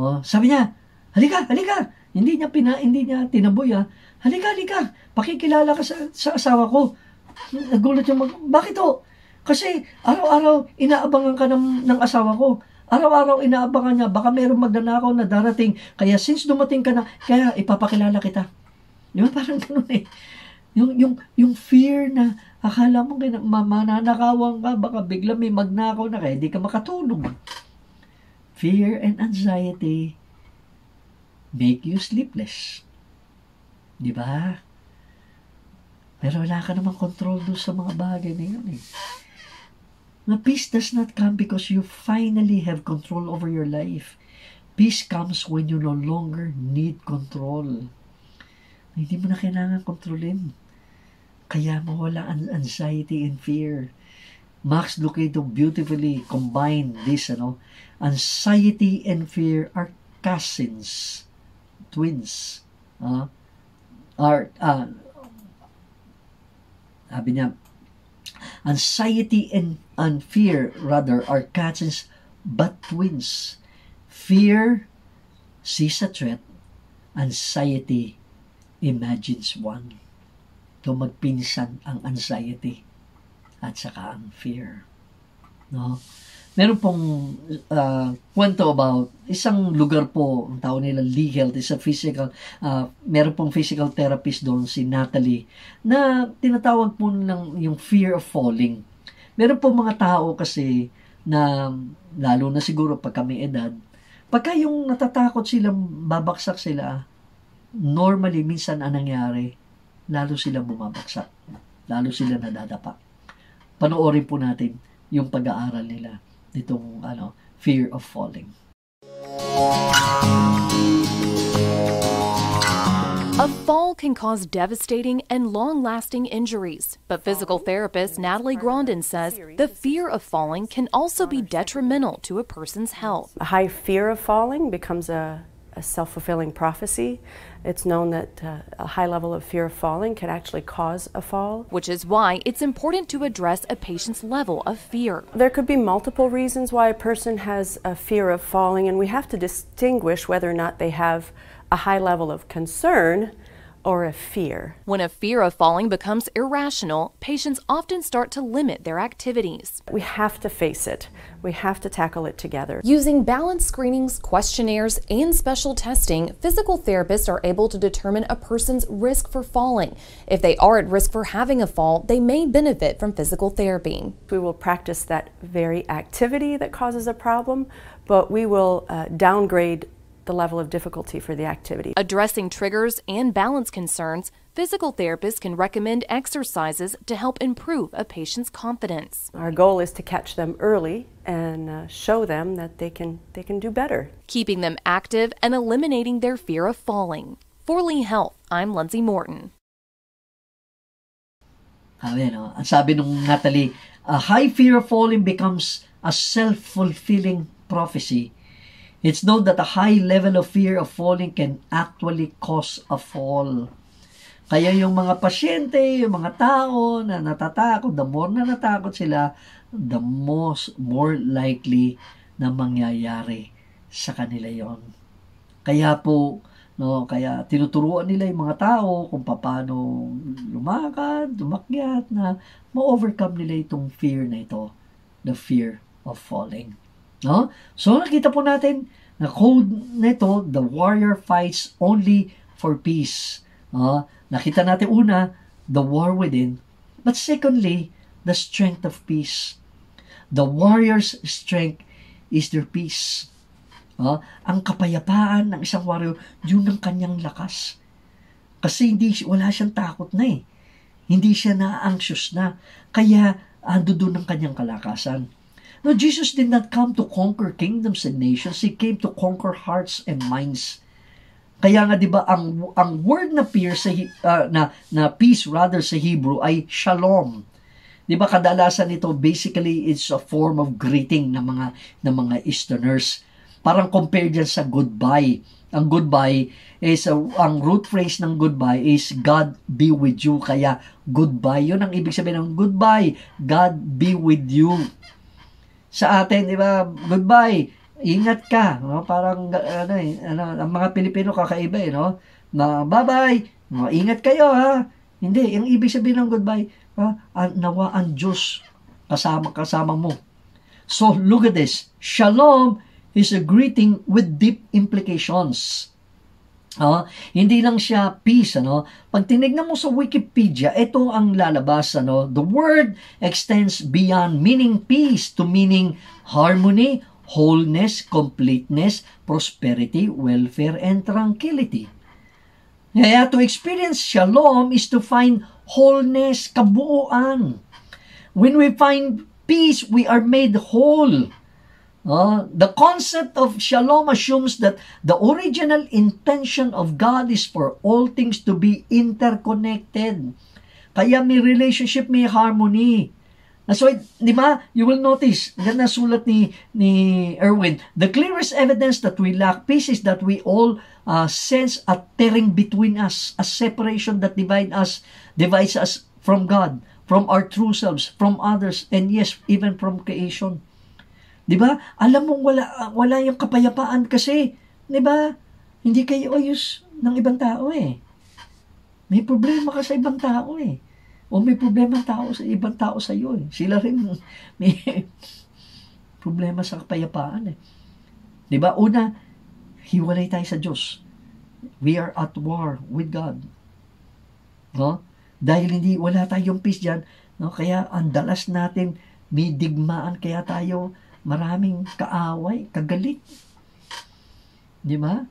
oh, sabi niya, halika, halika. Hindi niya pina, hindi niya tinaboy ah. Halika, halika. Pakikilala ka sa, sa asawa ko. Nagulat yung mag, bakit to? Kasi araw-araw inaabangan ka ng, ng asawa ko. Araw-araw inaabangan niya, baka mayroong magnanakaw na darating. Kaya since dumating ka na, kaya ipapakilala kita. Di ba? Parang ganun eh. Yung, yung, yung fear na akala mo kaya mananakawan ka, baka bigla may magnakaw na kaya hindi ka makatulog. Fear and anxiety make you sleepless. Di ba? Pero wala ka namang control doon sa mga bagay na yun eh. Na peace does not come because you finally have control over your life. Peace comes when you no longer need control. Hindi mo na kailangan kontrolin. Kaya mawala ang anxiety and fear. Max Lucado beautifully combined this, ano, anxiety and fear are cousins, twins. Uh, are, uh, sabi niya, anxiety and, and fear, rather, are cousins but twins. Fear sees a threat, anxiety imagines one to magpinsan ang anxiety at saka ang fear. No? Meron pong uh, kwento about isang lugar po, ang tao nila Lee Health, is a physical, uh, meron pong physical therapist doon, si Natalie, na tinatawag po ng yung fear of falling. Meron pong mga tao kasi na, lalo na siguro pag kami edad, pagka yung natatakot silang babaksak sila, normally, minsan ang nangyari, lalo sila bumabaksak. Lalo sila nadadapa. panoorin po natin yung pag-aaral nila nitong ano, fear of falling. A fall can cause devastating and long lasting injuries, but physical therapist Natalie Grondin says the fear of falling can also be detrimental to a person's health. A high fear of falling becomes a, a self fulfilling prophecy. It's known that uh, a high level of fear of falling can actually cause a fall. Which is why it's important to address a patient's level of fear. There could be multiple reasons why a person has a fear of falling, and we have to distinguish whether or not they have a high level of concern or a fear. When a fear of falling becomes irrational, patients often start to limit their activities. We have to face it. We have to tackle it together. Using balance screenings, questionnaires, and special testing, physical therapists are able to determine a person's risk for falling. If they are at risk for having a fall, they may benefit from physical therapy. We will practice that very activity that causes a problem, but we will uh, downgrade the level of difficulty for the activity. Addressing triggers and balance concerns, physical therapists can recommend exercises to help improve a patient's confidence. Our goal is to catch them early and uh, show them that they can they can do better. Keeping them active and eliminating their fear of falling. For Lee Health, I'm Lindsay Morton. Sabi, no? Ang sabi nung Natalie, a high fear of falling becomes a self-fulfilling prophecy It's known that a high level of fear of falling can actually cause a fall. Kaya yung mga pasyente, yung mga tao na natatakot, the more na natakot sila, the most more likely na mangyayari sa kanila yon. Kaya po, no, kaya tinuturuan nila yung mga tao kung paano lumakad, lumakyat na ma-overcome nila itong fear na ito, the fear of falling. No? So nakita po natin na code nito, the warrior fights only for peace. No? Nakita natin una, the war within. But secondly, the strength of peace. The warrior's strength is their peace. No? Ang kapayapaan ng isang warrior, yun ang kanyang lakas. Kasi hindi, wala siyang takot na eh. Hindi siya na-anxious na. Kaya ando doon ang kanyang kalakasan. No, Jesus did not come to conquer kingdoms and nations. He came to conquer hearts and minds. Kaya nga 'di ba ang ang word na peace sa uh, na na peace rather sa Hebrew ay shalom. 'Di ba kadalasan ito basically it's a form of greeting ng mga ng mga Easterners. Parang compared yan sa goodbye. Ang goodbye is uh, ang root phrase ng goodbye is God be with you. Kaya goodbye, 'yun ang ibig sabihin ng goodbye. God be with you sa atin, di ba? Goodbye. Ingat ka, no? Parang ano eh, ano, ang mga Pilipino kakaiba eh, no? Na bye-bye. No, ingat kayo ha. Hindi, yung ibig sabihin ng goodbye, ha? nawa ang Diyos kasama kasama mo. So look at this. Shalom is a greeting with deep implications. Uh, hindi lang siya peace, ano? Pag tinignan mo sa Wikipedia, ito ang lalabas, ano? The word extends beyond meaning peace to meaning harmony, wholeness, completeness, prosperity, welfare, and tranquility. Kaya to experience shalom is to find wholeness, kabuuan. When we find peace, we are made whole. Uh, the concept of shalom assumes that the original intention of God is for all things to be interconnected. Kaya may relationship, may harmony. That's why, di ba, you will notice, ganda sulat ni, ni Erwin, the clearest evidence that we lack peace is that we all uh, sense a tearing between us, a separation that divide us, divides us from God, from our true selves, from others, and yes, even from creation. 'Di ba? Alam mong wala wala yung kapayapaan kasi, 'di ba? Hindi kayo ayos ng ibang tao eh. May problema ka sa ibang tao eh. O may problema tao sa ibang tao sa iyo eh. Sila rin may problema sa kapayapaan eh. 'Di ba? Una, hiwalay tayo sa Diyos. We are at war with God. No? Dahil hindi wala tayong peace diyan, no? Kaya ang dalas natin may digmaan kaya tayo maraming kaaway, kagalit. Di ba?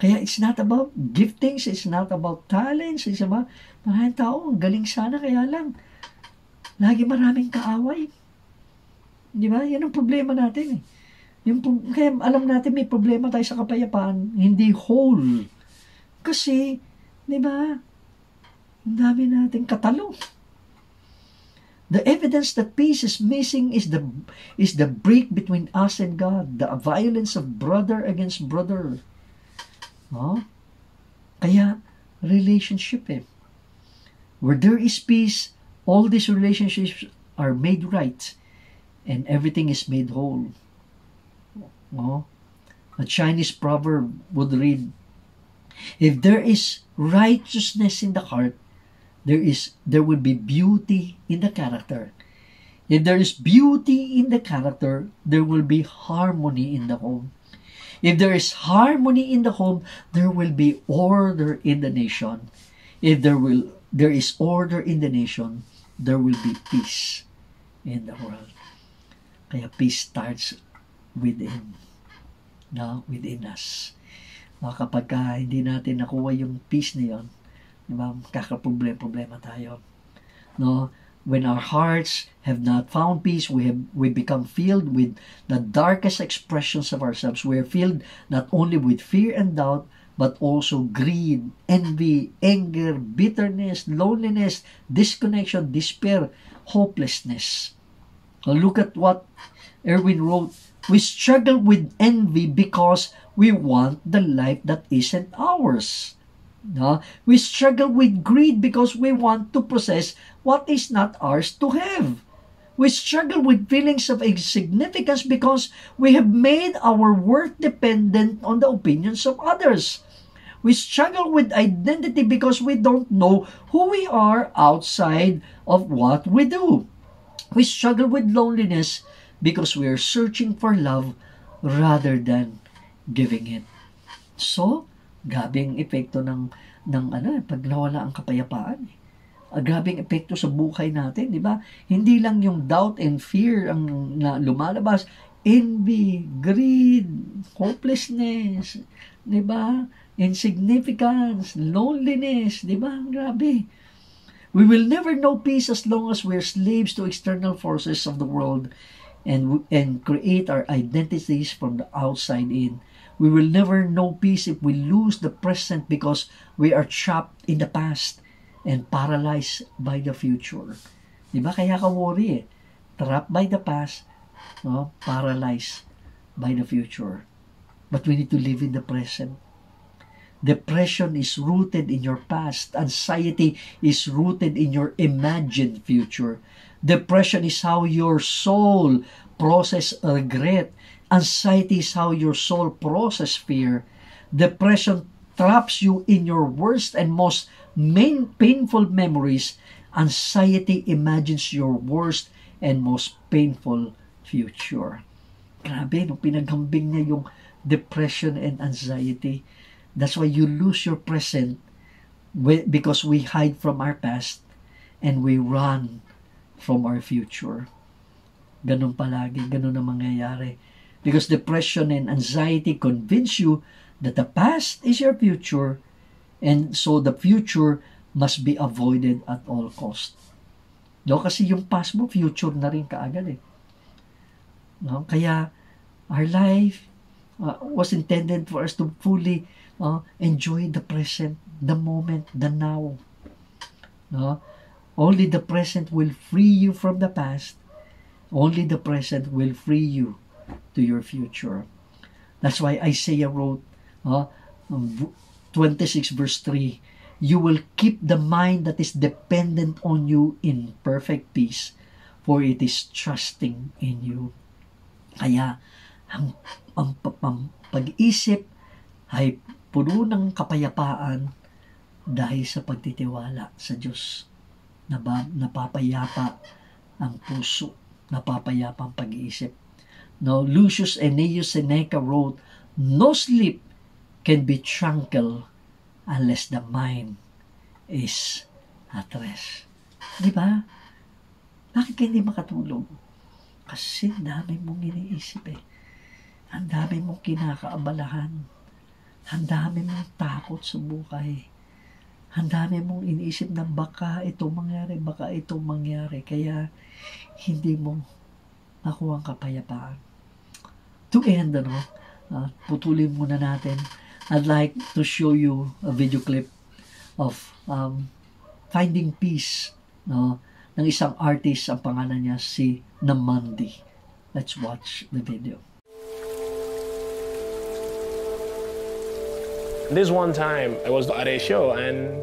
Kaya it's not about giftings, it's not about talents, it's about maraming tao, ang galing sana, kaya lang, Lagi maraming kaaway. Di ba? Yan ang problema natin eh. Yung, kaya alam natin may problema tayo sa kapayapaan, hindi whole. Kasi, di ba, ang dami nating katalo. The evidence that peace is missing is the is the break between us and God, the violence of brother against brother. No? Kaya relationship eh. Where there is peace, all these relationships are made right and everything is made whole. No? A Chinese proverb would read, If there is righteousness in the heart, there is there will be beauty in the character. If there is beauty in the character, there will be harmony in the home. If there is harmony in the home, there will be order in the nation. If there will there is order in the nation, there will be peace in the world. Kaya peace starts within. No, within us. No, kapag ka hindi natin nakuha yung peace na yun, Diba? Kakaproblema-problema tayo. No? When our hearts have not found peace, we have we become filled with the darkest expressions of ourselves. We are filled not only with fear and doubt, but also greed, envy, anger, bitterness, loneliness, disconnection, despair, hopelessness. Now look at what Erwin wrote. We struggle with envy because we want the life that isn't ours. No? We struggle with greed because we want to possess what is not ours to have. We struggle with feelings of insignificance because we have made our worth dependent on the opinions of others. We struggle with identity because we don't know who we are outside of what we do. We struggle with loneliness because we are searching for love rather than giving it. So, Grabing epekto ng ng ano, pag nawala ang kapayapaan. Eh. Uh, grabing epekto sa buhay natin, di ba? Hindi lang yung doubt and fear ang na lumalabas, envy, greed, hopelessness, di ba? Insignificance, loneliness, di ba? Grabe. We will never know peace as long as we're slaves to external forces of the world and and create our identities from the outside in. We will never know peace if we lose the present because we are trapped in the past and paralyzed by the future. Di ba? Kaya ka worry eh. Trapped by the past, no? paralyzed by the future. But we need to live in the present. Depression is rooted in your past. Anxiety is rooted in your imagined future. Depression is how your soul process regret Anxiety is how your soul processes fear. Depression traps you in your worst and most main painful memories. Anxiety imagines your worst and most painful future. Grabe, no, pinaghambing niya yung depression and anxiety. That's why you lose your present because we hide from our past and we run from our future. Ganun palagi, ganun ang mangyayari because depression and anxiety convince you that the past is your future and so the future must be avoided at all cost. No, kasi yung past mo, future na rin kaagad eh. No? Kaya, our life uh, was intended for us to fully uh, enjoy the present, the moment, the now. No? Only the present will free you from the past. Only the present will free you to your future. That's why Isaiah wrote, uh, 26 verse 3, You will keep the mind that is dependent on you in perfect peace, for it is trusting in you. Kaya, ang, ang, ang pag-isip ay puno ng kapayapaan dahil sa pagtitiwala sa Diyos. Naba, napapayapa ang puso, napapayapa ang pag-iisip. Now, Lucius Aeneas Seneca wrote, No sleep can be tranquil unless the mind is at rest. Di ba? Bakit ka hindi makatulog? Kasi dami mong iniisip eh. Ang dami mong kinakaabalahan. Ang dami mong takot sa buhay. ang dami mong iniisip na baka ito mangyari, baka ito mangyari. Kaya hindi mo nakuha ang kapayapaan. To end, ano, uh, putulin muna natin. I'd like to show you a video clip of um, Finding Peace no, ng isang artist. Ang pangalan niya si Namandi. Let's watch the video. This one time I was at a show and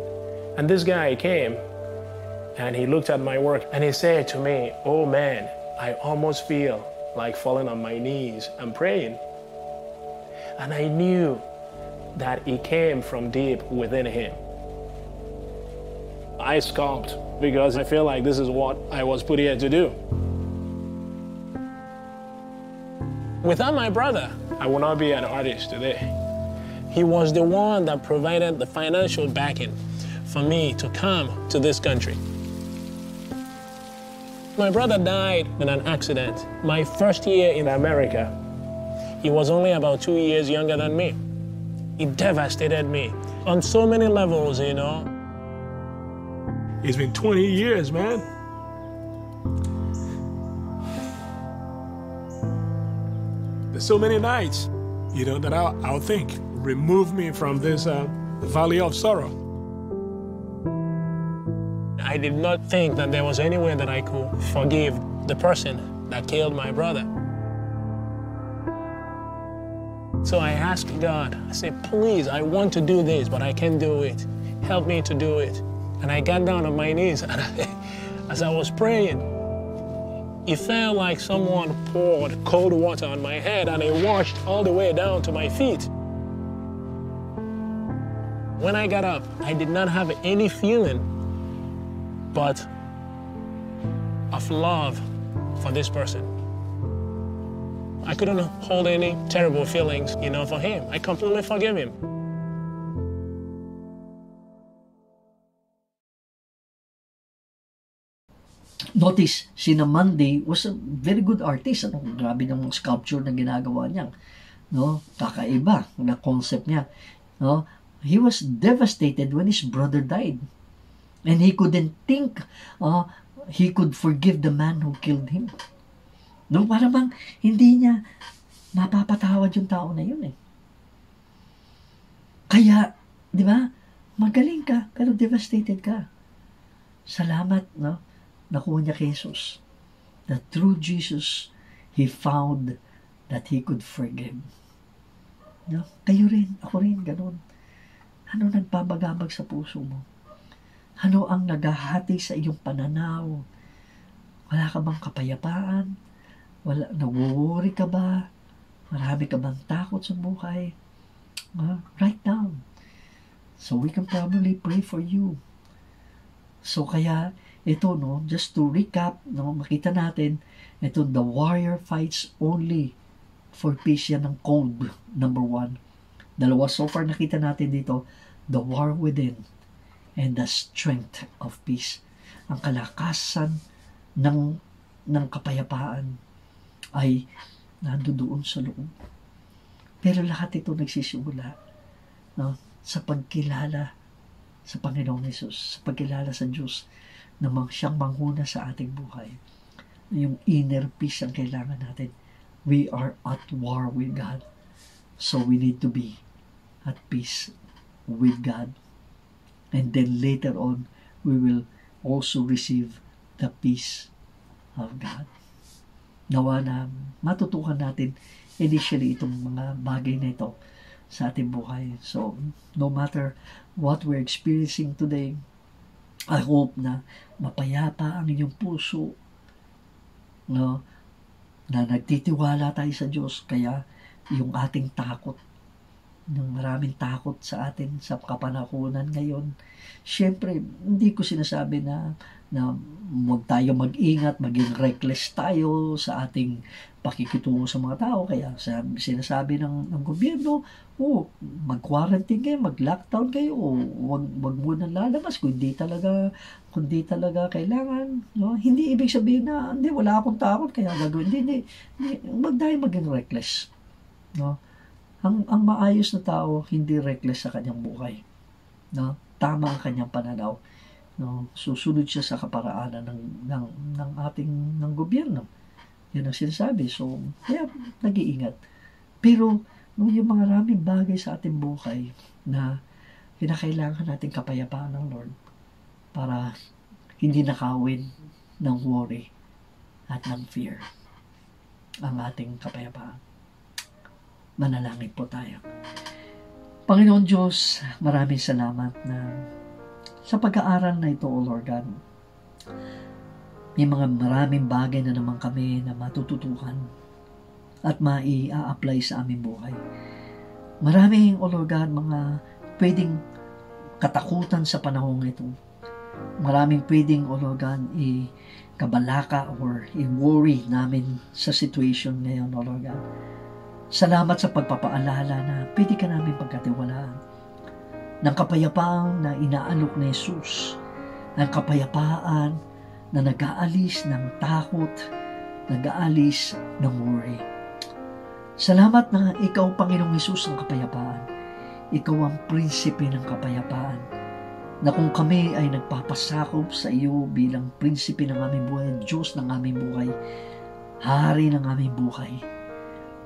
and this guy came and he looked at my work and he said to me, "Oh man, I almost feel like falling on my knees and praying." And I knew that it came from deep within him. I sculpt because I feel like this is what I was put here to do. Without my brother, I would not be an artist today. He was the one that provided the financial backing for me to come to this country. My brother died in an accident my first year in America. He was only about two years younger than me. It devastated me on so many levels, you know. It's been 20 years, man. There's so many nights, you know, that I'll, I'll think, remove me from this uh, valley of sorrow. I did not think that there was any way that I could forgive the person that killed my brother. So I asked God, I said, please, I want to do this, but I can't do it. Help me to do it. And I got down on my knees, and I, as I was praying, it felt like someone poured cold water on my head and it washed all the way down to my feet. When I got up, I did not have any feeling but of love for this person. I couldn't hold any terrible feelings, you know, for him. I completely forgive him. Notice, si Monday was a very good artist. Ano, grabe ng mga sculpture na ginagawa niya. No? Kakaiba na concept niya. No? He was devastated when his brother died. And he couldn't think uh, he could forgive the man who killed him. No, para bang hindi niya mapapatawad yung tao na yun eh. Kaya, di ba, magaling ka, pero devastated ka. Salamat, no? Nakuha niya kay Jesus. That through Jesus, he found that he could forgive. No? Kayo rin, ako rin, ganun. Ano nagpabagabag sa puso mo? Ano ang naghahati sa iyong pananaw? Wala ka bang kapayapaan? Wala, nag-worry ka ba? Marami ka bang takot sa buhay? Uh, write down. So we can probably pray for you. So kaya, ito no, just to recap, no, makita natin, ito, the warrior fights only for peace. Yan ang code, number one. Dalawa, so far nakita natin dito, the war within and the strength of peace. Ang kalakasan ng, ng kapayapaan ay nandoon sa loob. Pero lahat ito nagsisimula no, sa pagkilala sa Panginoong Yesus, sa pagkilala sa Diyos na mang siyang manghuna sa ating buhay. Yung inner peace ang kailangan natin. We are at war with God. So we need to be at peace with God. And then later on, we will also receive the peace of God. Nawa na matutukan natin initially itong mga bagay na ito sa ating buhay. So, no matter what we're experiencing today, I hope na mapayapa ang inyong puso, no, na nagtitiwala tayo sa Diyos, kaya yung ating takot, yung maraming takot sa atin sa kapanahunan ngayon. Siyempre, hindi ko sinasabi na na huwag tayo mag-ingat, maging reckless tayo sa ating pakikitungo sa mga tao. Kaya sinasabi ng, ng gobyerno, oh, mag-quarantine kayo, mag-lockdown kayo, o wag, wag mo nang lalabas kung hindi talaga, kung hindi talaga kailangan. No? Hindi ibig sabihin na, hindi, wala akong takot, kaya gagawin. Hindi, hindi, hindi wag tayo maging reckless. No? Ang, ang maayos na tao, hindi reckless sa kanyang buhay. No? tama ang kanyang pananaw. No, susunod siya sa kaparaanan ng, ng, ng ating ng gobyerno. Yan ang sinasabi. So, kaya nag-iingat. Pero, yung mga maraming bagay sa ating buhay na kinakailangan natin kapayapaan ng Lord para hindi nakawin ng worry at ng fear ang ating kapayapaan. Manalangin po tayo. Panginoon Diyos, maraming salamat na sa pag-aaral na ito, O Lord God. May mga maraming bagay na naman kami na matututukan at mai-apply sa aming buhay. Maraming, O Lord God, mga pwedeng katakutan sa panahong ito. Maraming pwedeng, O Lord God, i-kabalaka or i-worry namin sa situation ngayon, O Lord God. Salamat sa pagpapaalala na pwede ka namin pagkatiwalaan ng kapayapaan na inaalok ni Jesus, ng kapayapaan na nag-aalis ng takot, nag-aalis ng worry. Salamat na ikaw, Panginoong Jesus, ang kapayapaan. Ikaw ang prinsipe ng kapayapaan. Na kung kami ay nagpapasakop sa iyo bilang prinsipe ng aming buhay, Diyos ng aming buhay, hari ng aming buhay,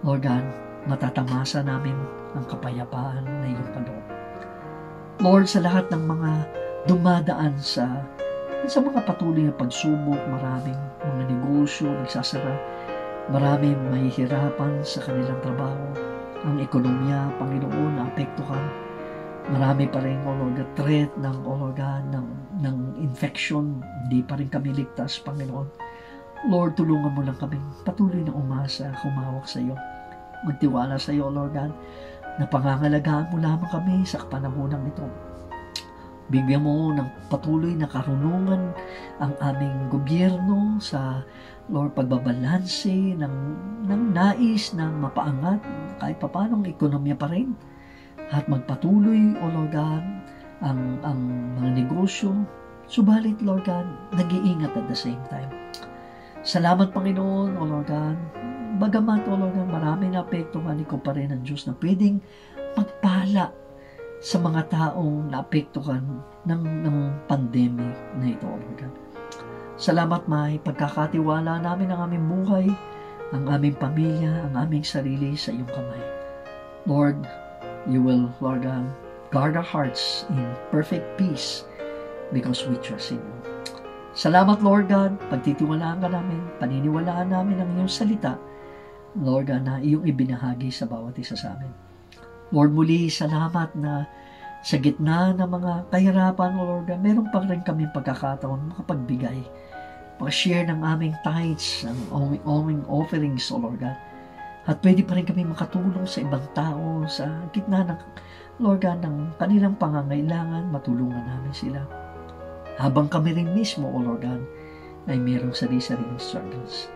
Lord God, matatamasa namin ang kapayapaan na iyong kaloob. Lord, sa lahat ng mga dumadaan sa sa mga patuloy na pagsubok, maraming mga negosyo nagsasara, maraming mahihirapan sa kanilang trabaho, ang ekonomiya, Panginoon, naapektuhan. Marami pa rin, O Lord, threat ng, O Lord ng, ng infection. Hindi pa rin kami ligtas, Panginoon. Lord, tulungan mo lang kami patuloy na umasa, humawak sa iyo magtiwala sa iyo, Lord God, na pangangalagaan mo lamang kami sa panahonang ito. Bigyan mo ng patuloy na karunungan ang aming gobyerno sa Lord, pagbabalanse ng, ng nais na mapaangat kahit papanong ekonomiya pa rin. At magpatuloy, O Lord God, ang, ang mga negosyo. Subalit, Lord God, nag-iingat at the same time. Salamat, Panginoon, O Lord God, bagamat o Lord, marami na apektuhan, ikaw pa rin ang Diyos na pwedeng magpala sa mga taong naapektuhan ng, ng pandemic na ito, O Lord God. Salamat, May, pagkakatiwala namin ang aming buhay, ang aming pamilya, ang aming sarili sa iyong kamay. Lord, you will, Lord God, guard our hearts in perfect peace because we trust in you. Salamat, Lord God, pagtitiwalaan ka namin, paniniwalaan namin ang iyong salita, Lord, na iyong ibinahagi sa bawat isa sa amin. Lord, muli salamat na sa gitna ng mga kahirapan, Lord, meron pa rin kami pagkakataon makapagbigay, makashare ng aming tithes, ng aming offerings, O Lord God. At pwede pa rin kami makatulong sa ibang tao sa gitna ng, Lord God, ng kanilang pangangailangan, matulungan namin sila. Habang kami rin mismo, O Lord God, ay mayroong sarili-sariling struggles.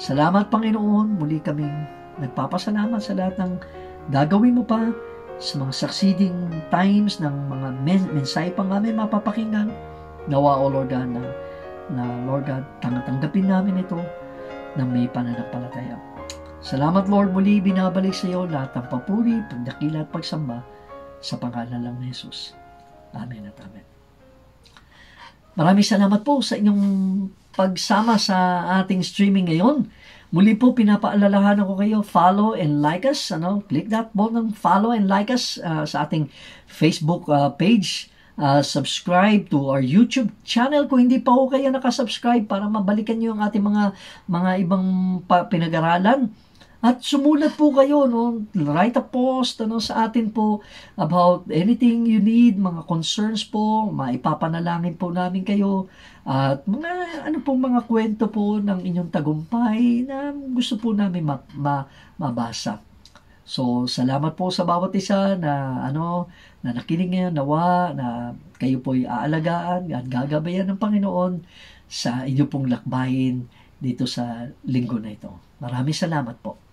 Salamat Panginoon, muli kaming nagpapasalamat sa lahat ng gagawin mo pa sa mga succeeding times ng mga men mensahe pa namin mapapakinggan. Nawa o Lord God na, na Lord God, tanggapin namin ito na may pananampalataya. Salamat Lord, muli binabalik sa iyo lahat ng papuri, pagdakila at pagsamba sa pangalan lang ni Jesus. Amen at Amen. Maraming salamat po sa inyong pagsama sa ating streaming ngayon. Muli po, pinapaalalahanan ko kayo, follow and like us. Ano? Click that button, follow and like us uh, sa ating Facebook uh, page. Uh, subscribe to our YouTube channel kung hindi pa po kayo nakasubscribe para mabalikan nyo yung ating mga mga ibang pinag-aralan. At sumulat po kayo, no? write a post ano, sa atin po about anything you need, mga concerns po, maipapanalangin po namin kayo. At mga ano pong mga kwento po ng inyong tagumpay na gusto po namin ma- ma- mabasa. So, salamat po sa bawat isa na ano na nakinig ngayon, nawa, na kayo po ay aalagaan at gagabayan ng Panginoon sa inyo pong lakbayin dito sa linggo na ito. Maraming salamat po.